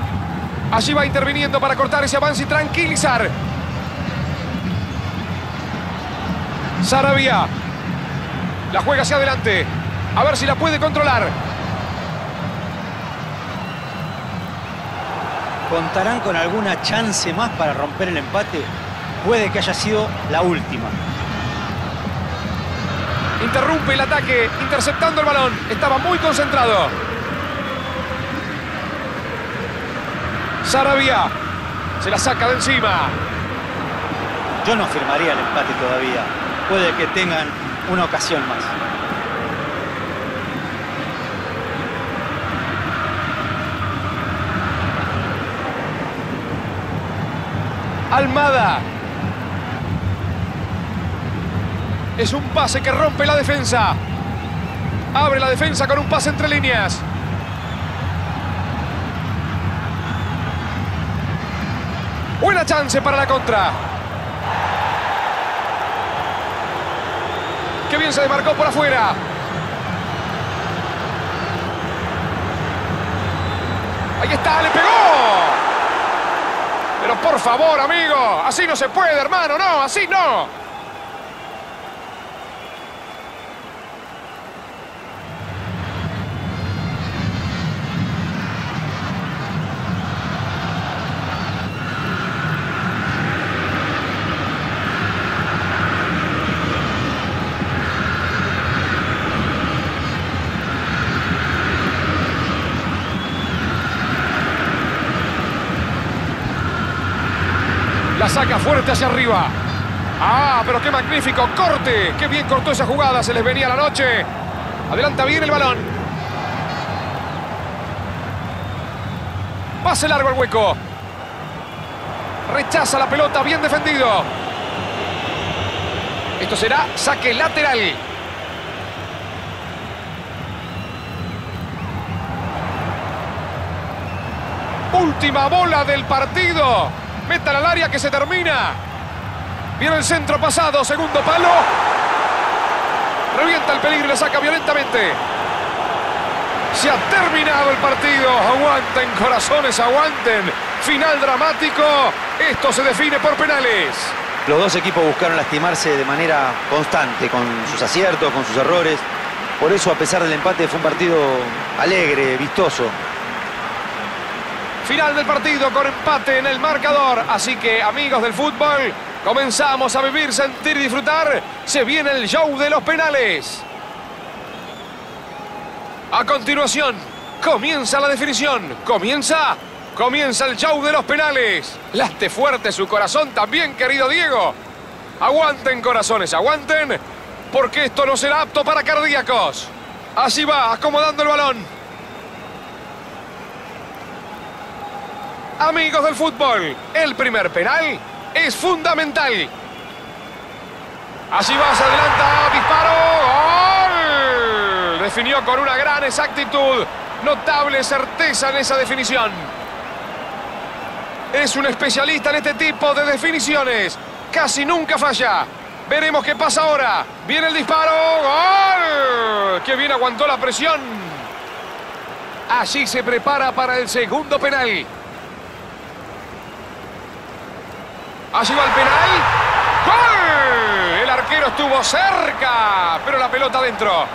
Allí va interviniendo para cortar ese avance y tranquilizar. Sarabia. La juega hacia adelante. A ver si la puede controlar. ¿Contarán con alguna chance más para romper el empate? Puede que haya sido la última. Interrumpe el ataque, interceptando el balón. Estaba muy concentrado. Sarabia. Se la saca de encima. Yo no firmaría el empate todavía. Puede que tengan una ocasión más. Almada. Es un pase que rompe la defensa. Abre la defensa con un pase entre líneas. Buena chance para la contra. Qué bien se demarcó por afuera. Ahí está, le pegó. Pero por favor, amigo, así no se puede, hermano, no, así no. saca fuerte hacia arriba. Ah, pero qué magnífico corte. Qué bien cortó esa jugada. Se les venía la noche. Adelanta bien el balón. Pase largo al hueco. Rechaza la pelota. Bien defendido. Esto será saque lateral. Última bola del partido. Metan al área que se termina. Viene el centro pasado, segundo palo. Revienta el peligro y le saca violentamente. Se ha terminado el partido. Aguanten, corazones, aguanten. Final dramático. Esto se define por penales. Los dos equipos buscaron lastimarse de manera constante, con sus aciertos, con sus errores. Por eso, a pesar del empate, fue un partido alegre, vistoso. Final del partido con empate en el marcador. Así que, amigos del fútbol, comenzamos a vivir, sentir y disfrutar. Se viene el show de los penales. A continuación, comienza la definición. Comienza, comienza el show de los penales. Laste fuerte su corazón también, querido Diego. Aguanten, corazones, aguanten, porque esto no será apto para cardíacos. Así va, acomodando el balón. Amigos del fútbol, el primer penal es fundamental. Allí va, se adelanta, disparo, gol. Definió con una gran exactitud, notable certeza en esa definición. Es un especialista en este tipo de definiciones, casi nunca falla. Veremos qué pasa ahora. Viene el disparo, gol. Qué bien aguantó la presión. Allí se prepara para el segundo penal. Allí va el penal. ¡Gol! El arquero estuvo cerca, pero la pelota adentro.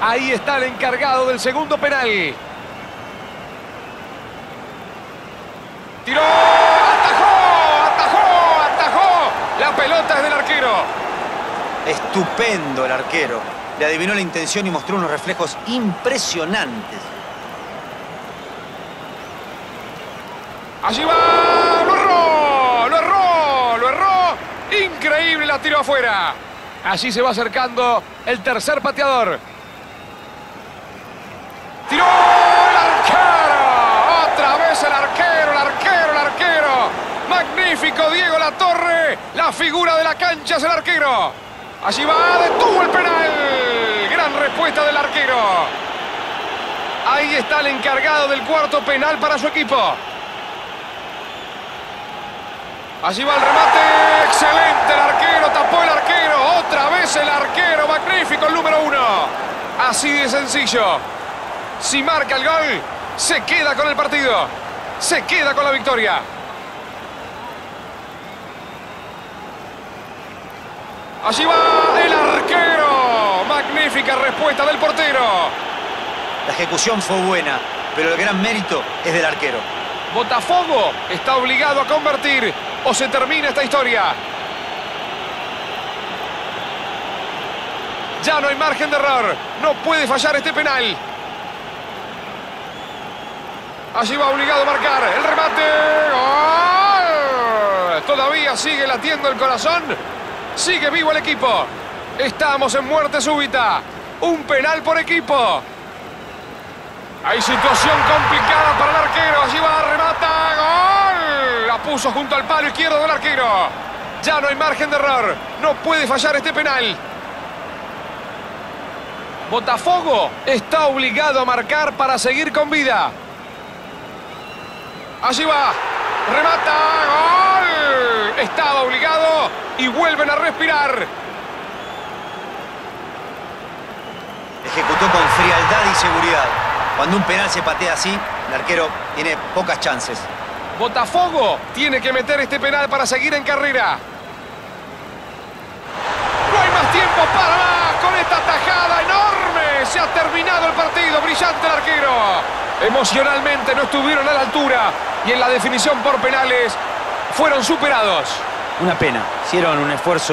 Ahí está el encargado del segundo penal. Tiró, atajó, atajó, atajó. La pelota es del arquero. Estupendo el arquero. Le adivinó la intención y mostró unos reflejos impresionantes. Allí va, lo erró, lo erró, lo erró. Increíble, la tiró afuera. Allí se va acercando el tercer pateador. Tiró el arquero. Otra vez el arquero, el arquero, el arquero. Magnífico Diego La Torre. La figura de la cancha es el arquero. Allí va, detuvo el penal. Gran respuesta del arquero. Ahí está el encargado del cuarto penal para su equipo. Allí va el remate. Excelente el arquero. Tapó el arquero. Otra vez el arquero. Magnífico el número uno. Así de sencillo. Si marca el gol, se queda con el partido. Se queda con la victoria. Allí va el arquero. Magnífica respuesta del portero. La ejecución fue buena, pero el gran mérito es del arquero. Botafogo está obligado a convertir o se termina esta historia. Ya no hay margen de error. No puede fallar este penal. Allí va obligado a marcar. El remate. Todavía sigue latiendo el corazón. Sigue vivo el equipo. Estamos en muerte súbita. Un penal por equipo. Hay situación complicada para el arquero. Allí va, remata. ¡Gol! La puso junto al palo izquierdo del arquero. Ya no hay margen de error. No puede fallar este penal. Botafogo está obligado a marcar para seguir con vida. Allí va. Remata. ¡Gol! Estaba obligado y vuelven a respirar. Ejecutó con frialdad y seguridad. Cuando un penal se patea así, el arquero tiene pocas chances. Botafogo tiene que meter este penal para seguir en carrera. No hay más tiempo para más con esta tajada enorme. Se ha terminado el partido. Brillante el arquero. Emocionalmente no estuvieron a la altura y en la definición por penales fueron superados. Una pena. Hicieron un esfuerzo.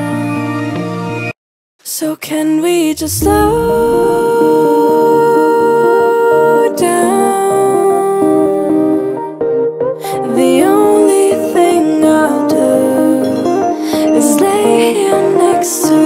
So can we just slow down? The only thing I'll do is lay here next to